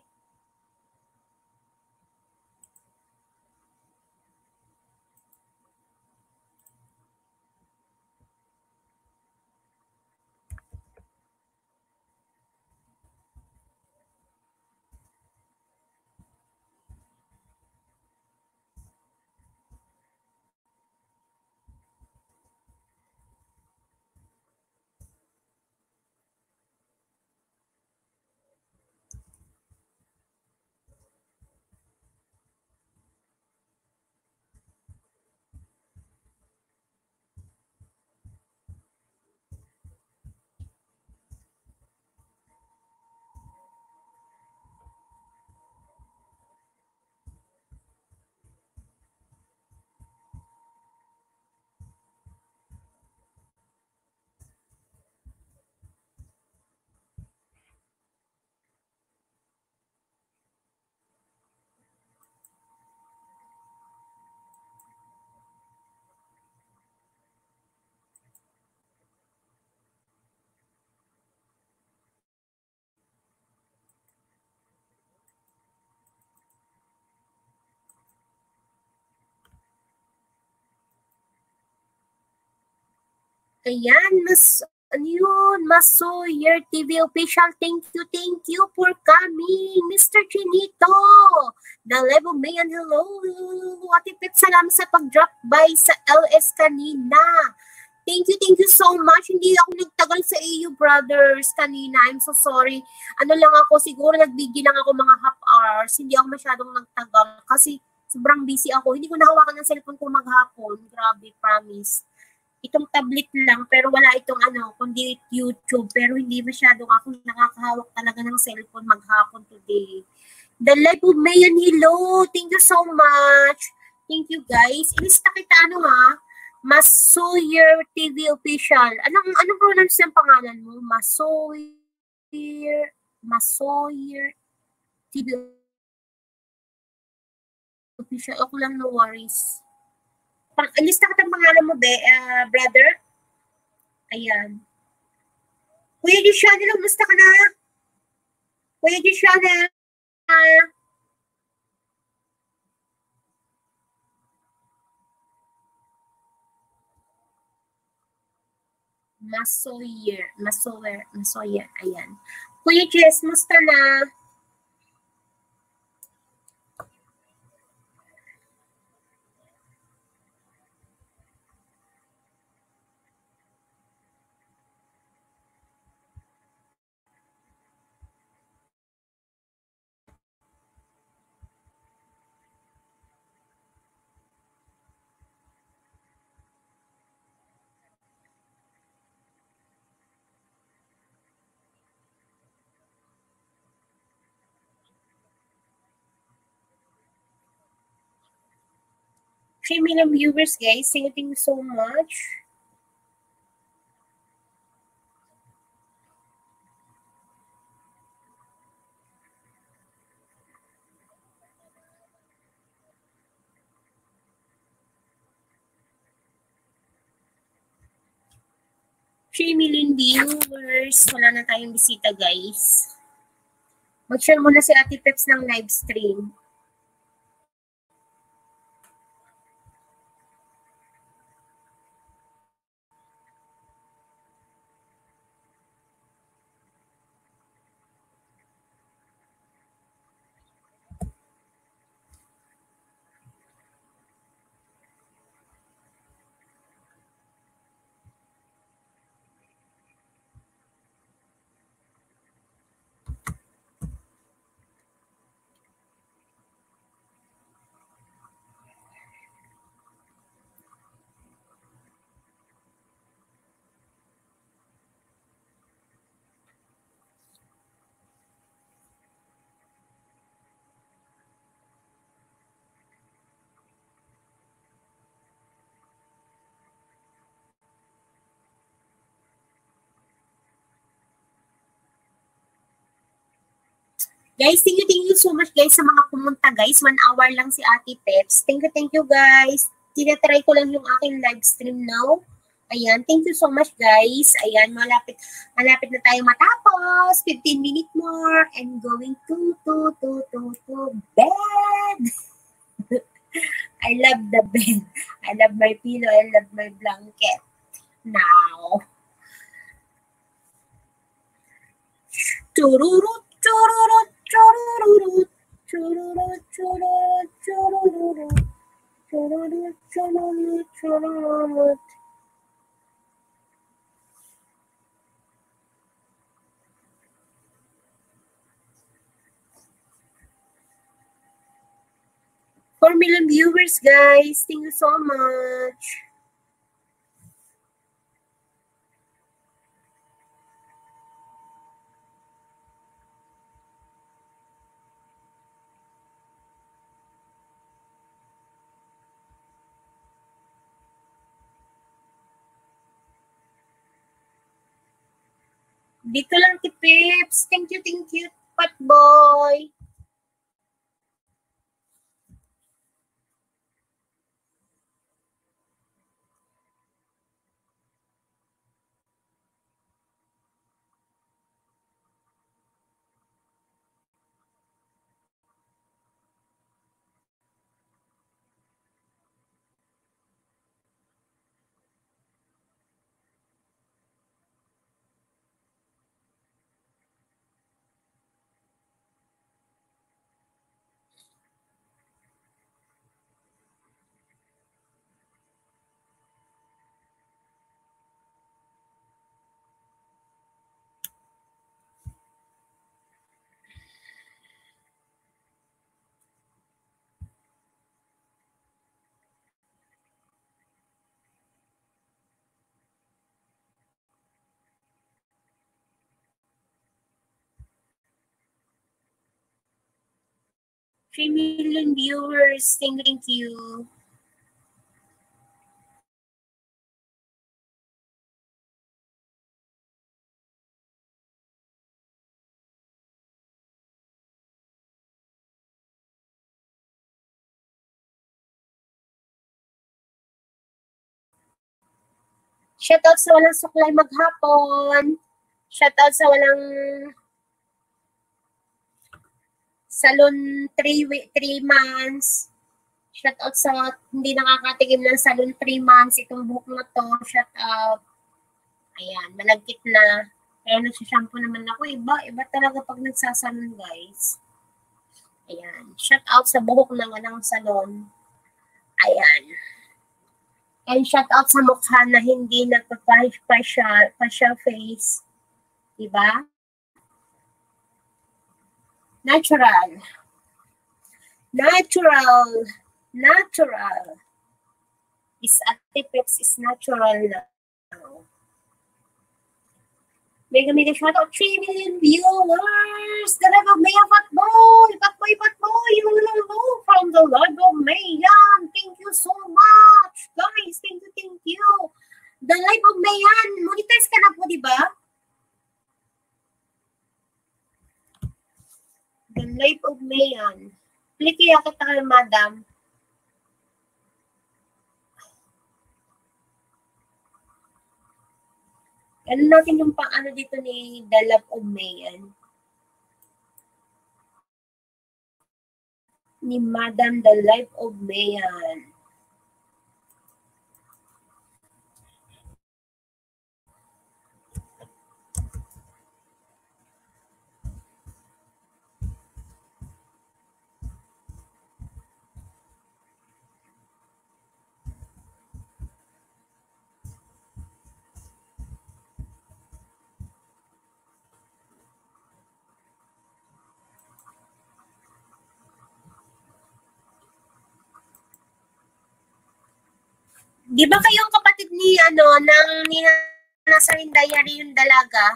Ayan, mas, ano yun, Maso, your TV official, thank you, thank you for coming, Mr. Chinito. Level man, hello. Ate Pip, salamat sa pag-drop by sa LS kanina. Thank you, thank you so much. Hindi ako nagtagal sa EU brothers kanina. I'm so sorry. Ano lang ako, siguro nagbigay lang ako mga half hours. Hindi ako masyadong nagtagal kasi sobrang busy ako. Hindi ko nahawakan ng cellphone ko maghapon. Grabe, promise itong tablet lang, pero wala itong ano, kundi YouTube. Pero hindi masyadong ako nakakahawak talaga ng cellphone maghapon today. The live of Mayan, hello! Thank you so much! Thank you guys. Ilista kita ano ha? Masoyer TV official. Anong anong pronounce ng pangalan mo? Masoyer Masoyer TV official. Ako lang no worries. Lista ka ng pangalan mo, be, uh, brother. Ayan. Kuya Gishana, musta ka na? Kuya Gishana. Uh, Masoyer. Masoyer. Masoyer. Ayan. Kuya Jess, musta na? Three million viewers, guys. Thank you so much. Three million viewers. Wala na tayong bisita, guys. Mag-share muna si Ate Peps ng live stream. Guys, thank you, thank you so much guys sa mga pumunta guys. One hour lang si Ate Peps. Thank you, thank you guys. Tinatry ko lang yung aking live stream now. Ayan, thank you so much guys. Ayan, malapit, malapit na tayo matapos. 15 minutes more and going to, to, to, to, to bed. (laughs) I love the bed. I love my pillow. I love my blanket. Now. Chururut, chururut. 4 million viewers, guys. Thank you so much. Dito lang ti Thank you, thank you, Patboy. 3 million viewers. Thank, thank you. Shoutout sa walang suklay maghapon. Shoutout sa walang salon 3 3 months. Shoutout sa hindi nakakatikim ng salon 3 months. Itong buhok na to, shoutout. Ayan, malagkit na. Kaya nagsishampoo naman ako. Iba, iba talaga pag nagsasalon, guys. Ayan. Shoutout sa buhok na walang salon. Ayan. And shout out sa mukha na hindi nagpa-facial facial face. Diba? Natural. Natural. Natural. Is Atipex is natural now. Mega mega shout out 3 million viewers. The live of Maya Fat Boy. Fat Boy, Fat Boy. Hello from the live of Mayan. Thank you so much. Guys, thank you, thank you. The live of Mayan. Monetize ka na po, di ba? The life of Mayan. Click kaya kita kay madam. Ano natin yung pang dito ni The Love of Mayan? Ni Madam The Life of Mayan. Di ba kayong kapatid ni ano ng ni nasa rin diary yung dalaga?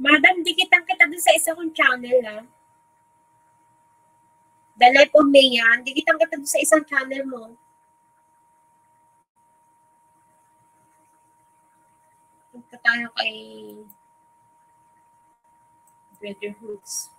Madam, dikitan kita dun sa isa kong channel, ha? The Life of Mayan, dikitan kita dun sa isang channel mo. Punta tayo kay Brotherhoods.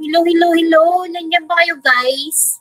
Hello, hello, hello. Nandiyan ba kayo, guys?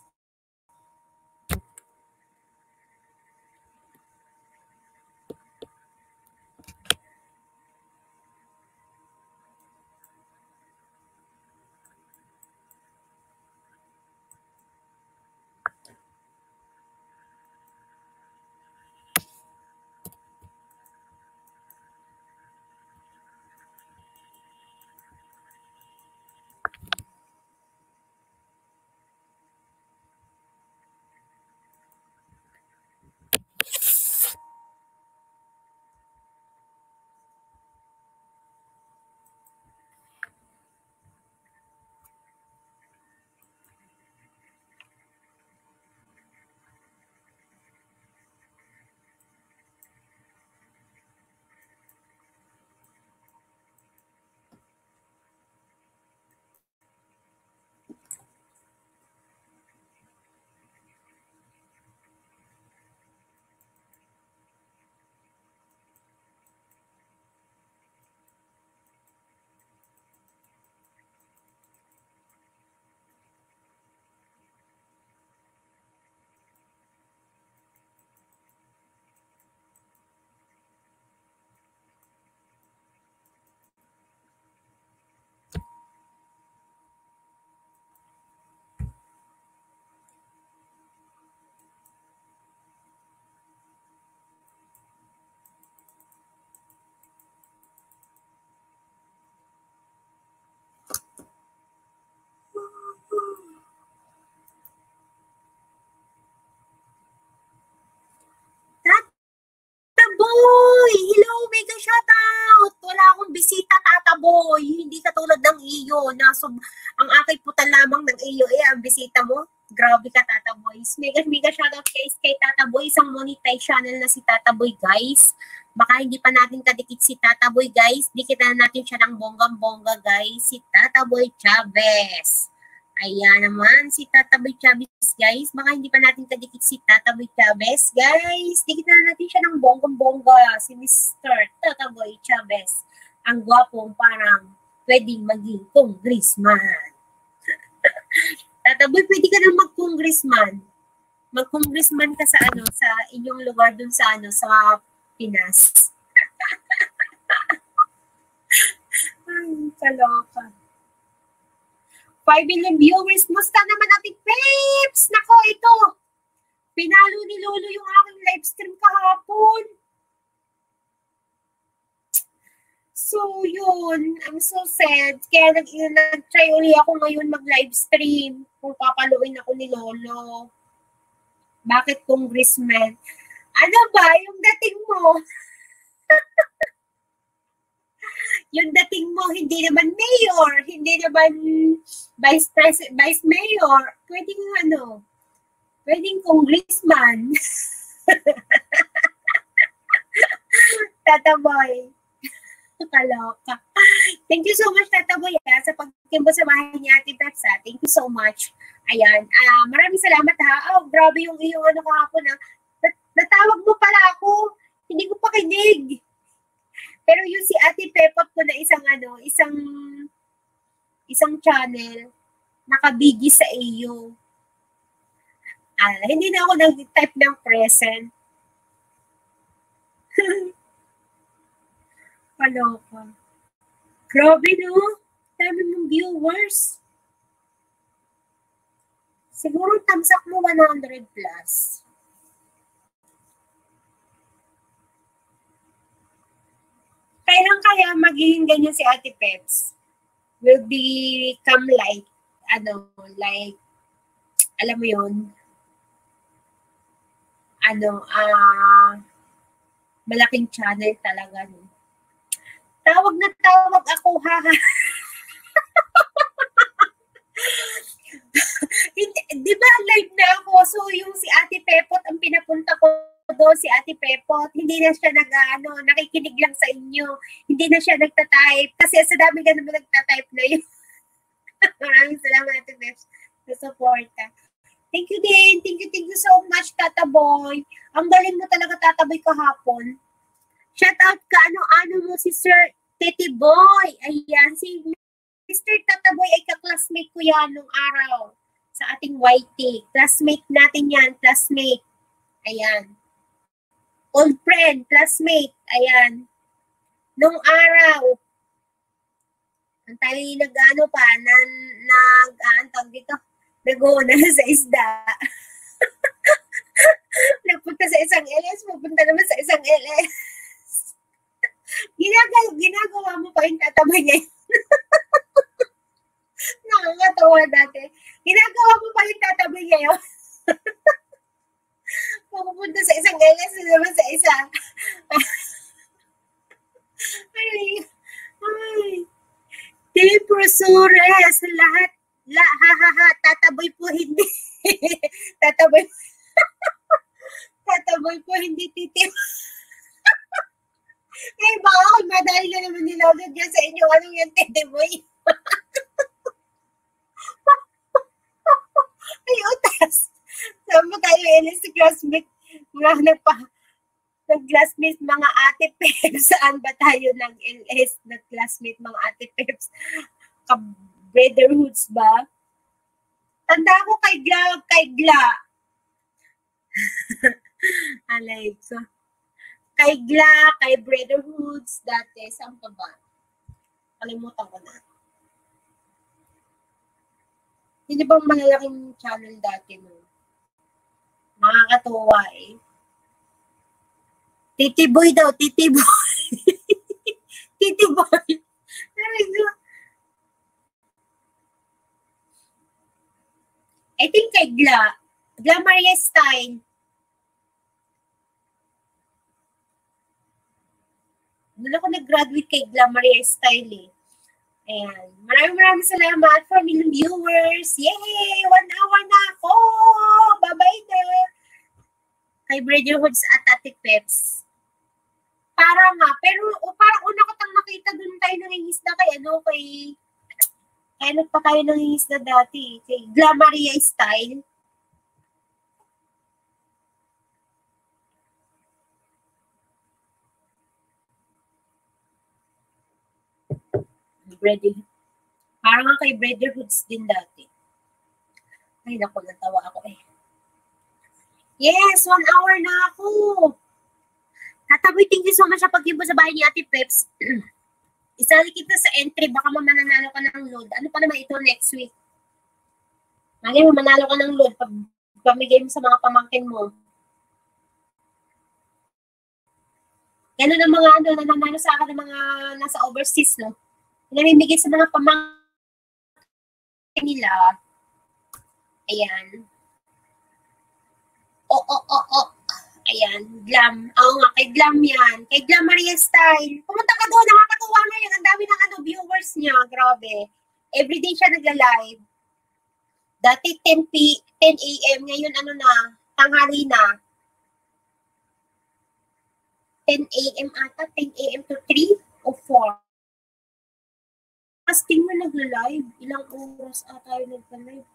Boy! Hello, mega shoutout! Wala akong bisita, Tata Boy. Hindi katulad ng iyo na sub ang akay puta lamang ng iyo eh, ang bisita mo. Grabe ka, Tata Boys. Mega, mega shoutout guys kay Tata Boy. Isang monetize channel na si Tata Boy, guys. Baka hindi pa natin kadikit si Tata Boy, guys. Dikitan natin siya ng bonggang-bongga, guys. Si Tata Boy Chavez. Ayan naman, si Tata Boy Chavez, guys. Baka hindi pa natin kadikit si Tata Boy Chavez, guys. Dikit na natin siya ng bonggang-bongga, si Mr. Tata Boy Chavez. Ang gwapong parang pwedeng maging congressman. (laughs) Tata Boy, pwede ka nang mag-congressman. Mag-congressman ka sa ano, sa inyong lugar dun sa ano, sa Pinas. (laughs) Ay, kaloka. 5 million viewers. Musta naman ating peeps? Nako, ito. Pinalo ni Lolo yung aking live stream kahapon. So, yun. I'm so sad. Kaya nag, nag-try uli ako ngayon mag-live stream kung papaluin ako ni Lolo. Bakit congressman? Ano ba? Yung dating mo. (laughs) yung dating mo, hindi naman mayor, hindi naman vice president, vice mayor. Pwedeng ano, pwedeng congressman. (laughs) Tata Boy. Kaloka. Thank you so much, Tata Boy, ha, sa pagkimbo sa bahay ni Ate ha. Thank you so much. Ayan. Uh, maraming salamat, ha. Oh, grabe yung iyong ano kahapon, ha. Natawag mo pala ako. Hindi ko pa kinig. Pero yung si Ate Pepot ko na isang ano, isang isang channel, nakabigi sa iyo. Ah, hindi na ako nag-type ng present. (laughs) Kaloka. Grabe no? Dami mong viewers. Siguro tamsak mo 100 plus. Kaya magiging ganyan si Ate Peps? Will become like, ano, like, alam mo yun, ano, ah, uh, malaking channel talaga. No? Tawag na tawag ako, ha? (laughs) di ba live na ako? So, yung si Ate Pepot ang pinapunta ko doon, si Ate Pepot, hindi na siya nag, ano, nakikinig lang sa inyo. Hindi na siya nagta-type. Kasi sa dami ka naman nagta-type na yun. (laughs) Maraming salamat, Ate Pepot, sa suporta. Thank you din. Thank you, thank you so much, Tata Boy. Ang galing mo talaga, Tata Boy, kahapon. Shout out ka, ano-ano mo si Sir Titi Boy. Ayan, si Mr. Tata Boy ay ka-classmate ko yan nung araw sa ating YT. Classmate natin yan, classmate. Ayan. Old friend, classmate. Ayan. Nung araw, ang tayo nag-ano pa, na, nag, ah, dito, nag-una (laughs) sa isda. (laughs) Nagpunta sa isang LS, pupunta naman sa isang LS (laughs) ginagawa, ginagawa mo pa yung tatabay niya. Nakakatawa dati. Ginagawa mo pa yung tatabay niya. Pupunta sa isang LS, naman sa isa. ay, ay. Depresures, lahat, la, ha, ha, ha, tataboy po hindi. (laughs) tataboy, (laughs) tataboy po hindi titim. Eh, (laughs) baka kung madali na naman nilagad yan sa inyo, anong yan, tete boy? Ay, utas. Sama tayo, Elis, si classmate, mga nagpa, nag-classmate mga ate peps. (laughs) Saan ba tayo ng LS nag-classmate mga ate peps? Ka-brotherhoods ba? Tanda ko kay Gla, kay Gla. (laughs) Alay ko kay Gla, kay Brotherhoods, dati, saan pa ba? Kalimutan ko na. Hindi bang malalaking channel dati no? Nakakatuwa eh. Titiboy daw, titiboy. (laughs) titiboy. I think kay Gla. Gla Maria Stein. Doon ako nag-graduate kay Glamaria Style eh. Ayan. Maraming maraming salamat for million viewers. Yay! One hour na ako! Bye-bye na! Kay Brotherhoods at Ate Peps. Para nga. Pero o, parang una ko tang nakita doon tayo nangingisda kay ano, kay kaya ano pa tayo nangingisda dati. Kay Glamaria Style. Brother, parang kay Brotherhoods din dati. Ay, naku, natawa ako eh. Yes, one hour na ako. Tataboy, thank you so much sa pag-ibo sa bahay ni Ate Peps. (clears throat) Isali kita sa entry, baka mamananalo ka ng load. Ano pa naman ito next week? Mali mo, manalo ka ng load pag pamigay mo sa mga pamangkin mo. Ganun ang mga ano, nananalo sa akin ng mga nasa overseas, no? Namimigay sa mga pamangkin nila. Ayan. Oo, oo, oo. Ayan, glam. Oo nga, kay glam yan. Kay glam Maria Style. Pumunta ka doon, nakakatuwa na yun. Ang dami ng ano, viewers niya. Grabe. Everyday siya nagla-live. Dati 10 p 10 a.m. Ngayon ano na, tanghali na. 10 a.m. ata, 10 a.m. to 3 o 4. Casting mo nagla-live, ilang oras ata tayo nagpa-live?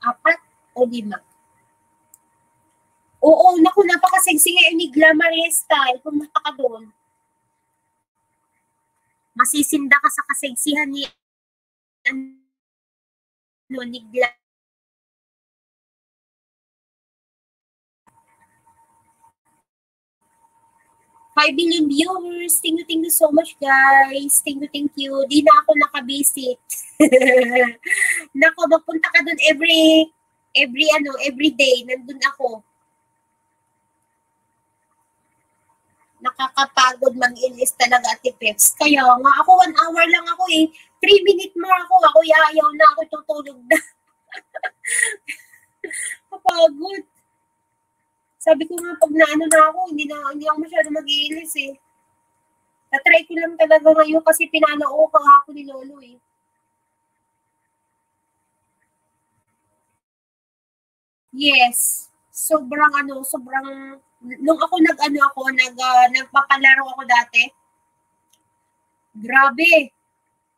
Apat o lima? Oo, naku, napakasexy ngayon ni Glamorous style. Pumunta ka doon. Masisinda ka sa kasegsihan ni ano, ni Glamorous 5 million viewers. Thank you, thank you so much, guys. Thank you, thank you. Di na ako nakabisit. (laughs) Nako, magpunta ka dun every, every ano, every day. Nandun ako. Nakakapagod mag-inis talaga, Ate Peps. Kaya nga, ako one hour lang ako eh. Three minute more ako. Ako yayaw na ako, tutulog na. (laughs) Kapagod. Sabi ko nga pag naano na ako, hindi na hindi ako masyado mag-iilis eh. Na-try ko lang talaga ngayon kasi pinanao kahapon ni Lolo eh. Yes. Sobrang ano, sobrang nung ako nag-ano ako, nag, uh, nagpapalaro ako dati, grabe,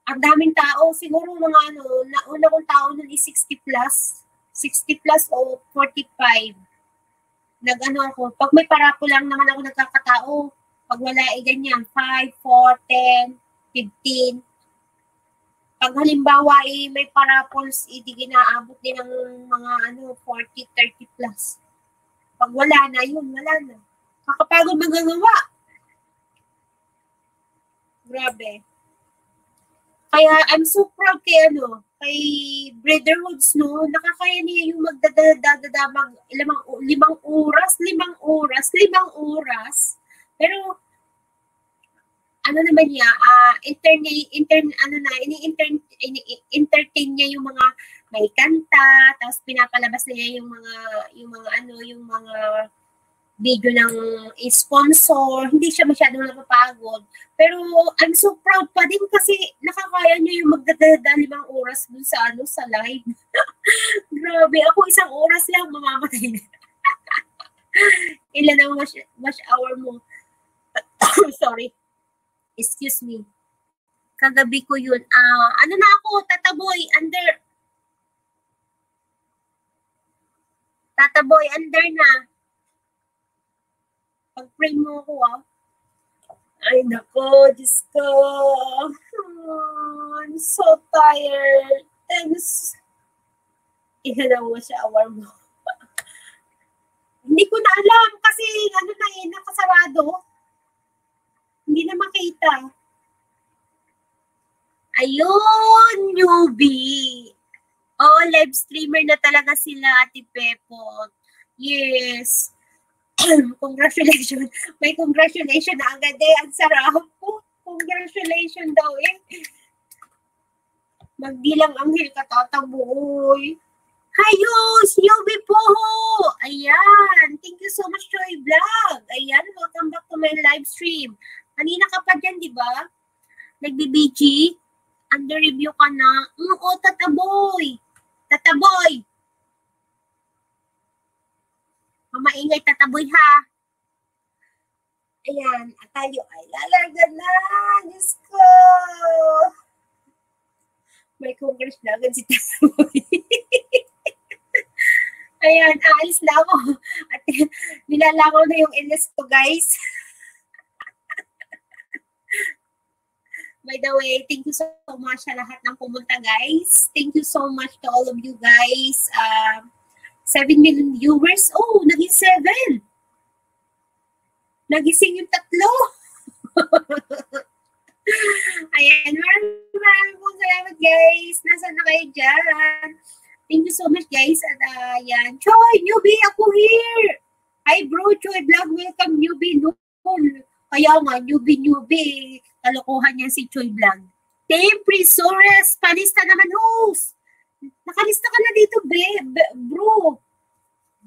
ang daming tao, siguro mga ano, nauna kong tao nun is 60 plus, 60 plus o 45. Nag-ano ako, pag may parapo lang naman ako nagkakatao, pag wala eh ganyan, 5, 4, 10, 15. Pag halimbawa eh, may parapols, eh, ginaabot din ng mga ano, 40, 30 plus. Pag wala na, yun, wala na. Kakapagod magagawa. Grabe. Kaya I'm so proud kay ano, kay Brotherhoods, no, nakakaya niya yung magdadadada mag limang, limang oras, limang oras, limang oras. Pero ano naman niya, uh, intern, intern, ano na, ini-intern, ini-entertain niya yung mga may kanta, tapos pinapalabas niya yung mga, yung mga ano, yung mga video ng sponsor, hindi siya masyadong napapagod. Pero I'm so proud pa din kasi nakakaya niya yung magdadada limang oras dun sa ano sa live. (laughs) Grabe, ako isang oras lang mamamatay na. (laughs) Ilan ang wash, wash hour mo? (coughs) Sorry. Excuse me. Kagabi ko yun. Uh, ano na ako, tataboy, under Tata Boy, under na. Pag-pray mo ako, ah. Ay, nako, Diyos ko. Oh, I'm so tired. Thanks. Ihalaw mo siya, awar mo. Hindi ko na alam kasi ano na eh, nakasarado. Hindi na makita. Ayun, newbie. Oo, live streamer na talaga sila, Ate Pepo. Yes. (coughs) congratulations. May congratulations na agad eh. Ang sarap. Congratulations daw eh. Magdilang anghel ka tataboy. Hayos! Yobi po! Ayan! Thank you so much, Joy Vlog. Ayan, welcome back to my live stream. Kanina ka pa dyan, di ba? Nagbi-BG? Under review ka na? Oo, tataboy! Tataboy! Mamaingay tataboy ha. Ayan, at tayo ay lalarga na. Diyos ko. May congress na agad si tataboy. (laughs) Ayan, aalis na ako. At (laughs) nilalakaw na yung LS ko, guys. (laughs) By the way, thank you so much sa lahat ng pumunta, guys. Thank you so much to all of you guys. Uh, 7 million viewers. Oh, naging 7. Nagising yung tatlo. (laughs) Ayan, maraming maraming po salamat, guys. Nasaan na kayo dyan? Thank you so much, guys. At uh, yan. Choy, newbie, ako here. Hi, bro. Choy Vlog. Welcome, newbie. No, Kaya nga, newbie-newbie. Kalokohan niya si Choi Vlog. Team Prisores, palista naman host. Nakalista ka na dito, be, be bro.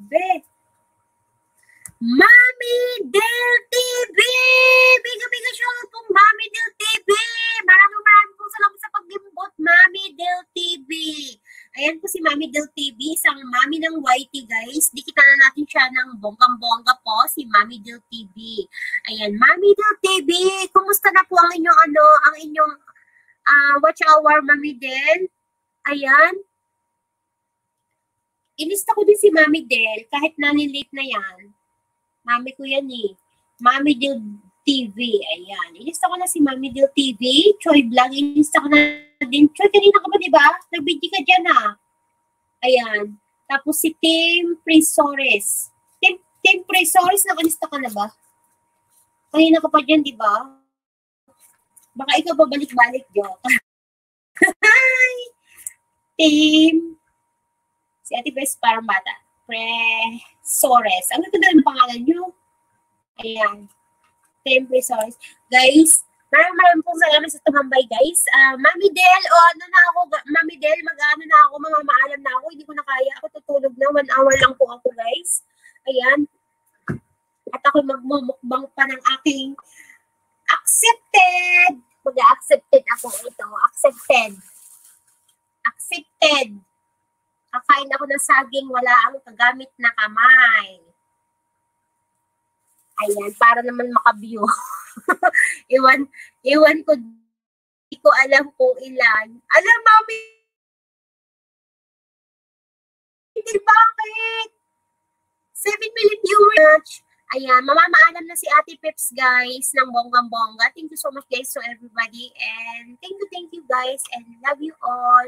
Be. Mami Del TV! Biga biga show po, Mami Del TV! Maraming maraming po salamat sa paglimbot, Mami Del TV! Ayan po si Mami Del TV, isang mami ng YT guys. Dikita na natin siya ng bonggang-bongga po, si Mami Del TV. Ayan, Mami Del TV, kumusta na po ang inyong ano, ang inyong uh, watch hour, Mami Del? Ayan. Inista ko din si Mami Del, kahit nalilate na yan Mami ko yan eh. Mami Dil TV. Ayan. Ilista ko na si Mami Dil TV. Choi Vlog. Ilista ko na din. Choi, kanina ka ba, di ba? Nag-video ka dyan ah. Ayan. Tapos si Tim Presores. Tim, Tim Presores, nakalista ka na ba? Kanina ka pa dyan, di ba? Baka ikaw babalik-balik, Jo. (laughs) Hi! Tim. Si Ate Bes parang bata. Presores. Ang ganda ng pangalan nyo. Ayan. Temple Sores. Guys, maraming maraming pong salamat sa tumambay, guys. Uh, Mami Del, o oh, ano na ako, Mami Del, mag-ano na ako, mamamaalam na ako. Hindi ko na kaya. Ako tutulog na. One hour lang po ako, guys. Ayan. At ako magmumukbang pa ng aking accepted. Mag-accepted ako ito. Accepted. Accepted. Kakain ako ng saging, wala ang kagamit na kamay. Ayan, para naman makabyo. (laughs) iwan, iwan ko, di ko alam kung ilan. Alam, mami, hindi bakit? 7 million viewers. Ayan, mamamaalam na si Ate Pips, guys, ng bonggang-bongga. Thank you so much, guys, to everybody. And thank you, thank you, guys. And love you all.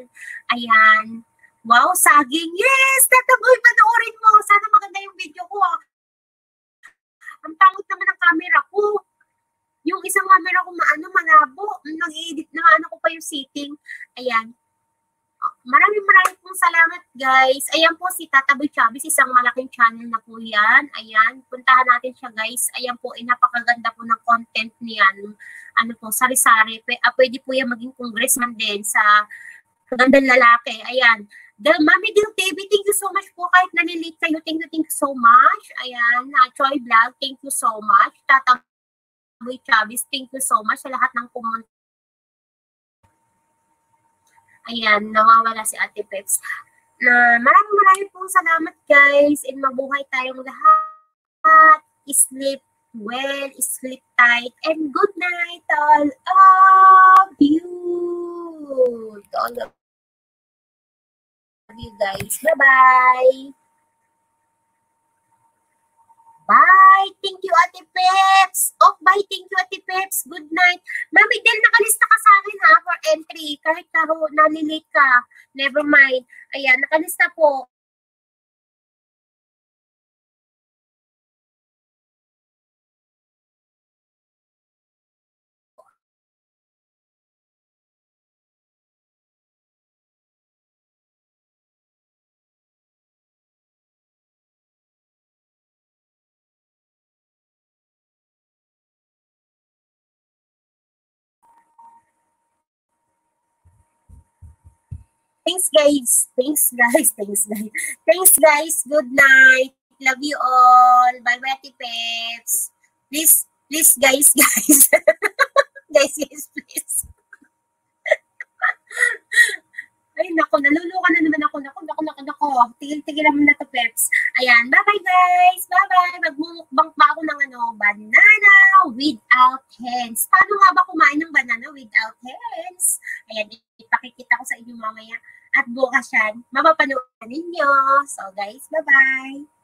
Ayan. Wow, saging. Yes! Tataboy, panoorin mo. Sana maganda yung video ko. Ah. Ang pangit naman ng camera ko. Yung isang camera ko maano, malabo. Nag-edit na ano ko pa yung setting. Ayan. Maraming maraming pong salamat guys. Ayan po si Tata Boy Chavez, isang malaking channel na po yan. Ayan, puntahan natin siya guys. Ayan po, eh, napakaganda po ng content niyan. Ano po, sari-sari. P- ah, pwede po yan maging congressman din sa magandang lalaki. Ayan. The Mami Dil TV, thank you so much po. Kahit nalilate kayo, thank you, thank you so much. Ayan, uh, Choi Vlog, thank you so much. Tata Boy Chavez, thank you so much sa lahat ng pumunta. Ayan, nawawala si Ate Peps. Na maraming maraming pong salamat guys and mabuhay tayong lahat. Sleep well, sleep tight, and good night all of you. To all of you guys. Bye-bye! Bye! Thank you, Ate Peps! Oh, bye! Thank you, Ate Peps! Good night! Mami Del, nakalista ka sa akin ha for entry. Kahit na nalilate ka. Never mind. Ayan, nakalista po. Thanks, guys. Thanks, guys. (laughs) Thanks, guys. Thanks, guys. Good night. Love you all. Bye, Betty Peps. Please, please, guys, (laughs) guys. guys, guys, please. Ay, nako, naluluka na naman ako. Nako, nako, nako, nako. Tigil-tigil naman na to, Peps. Ayan, bye-bye, guys. Bye-bye. Magmumukbang pa ako ng ano, banana without hands. Paano nga ba kumain ng banana without hands? Ayan, ipakikita ko sa inyo mamaya at bukas yan, mapapanood ninyo. So guys, bye-bye!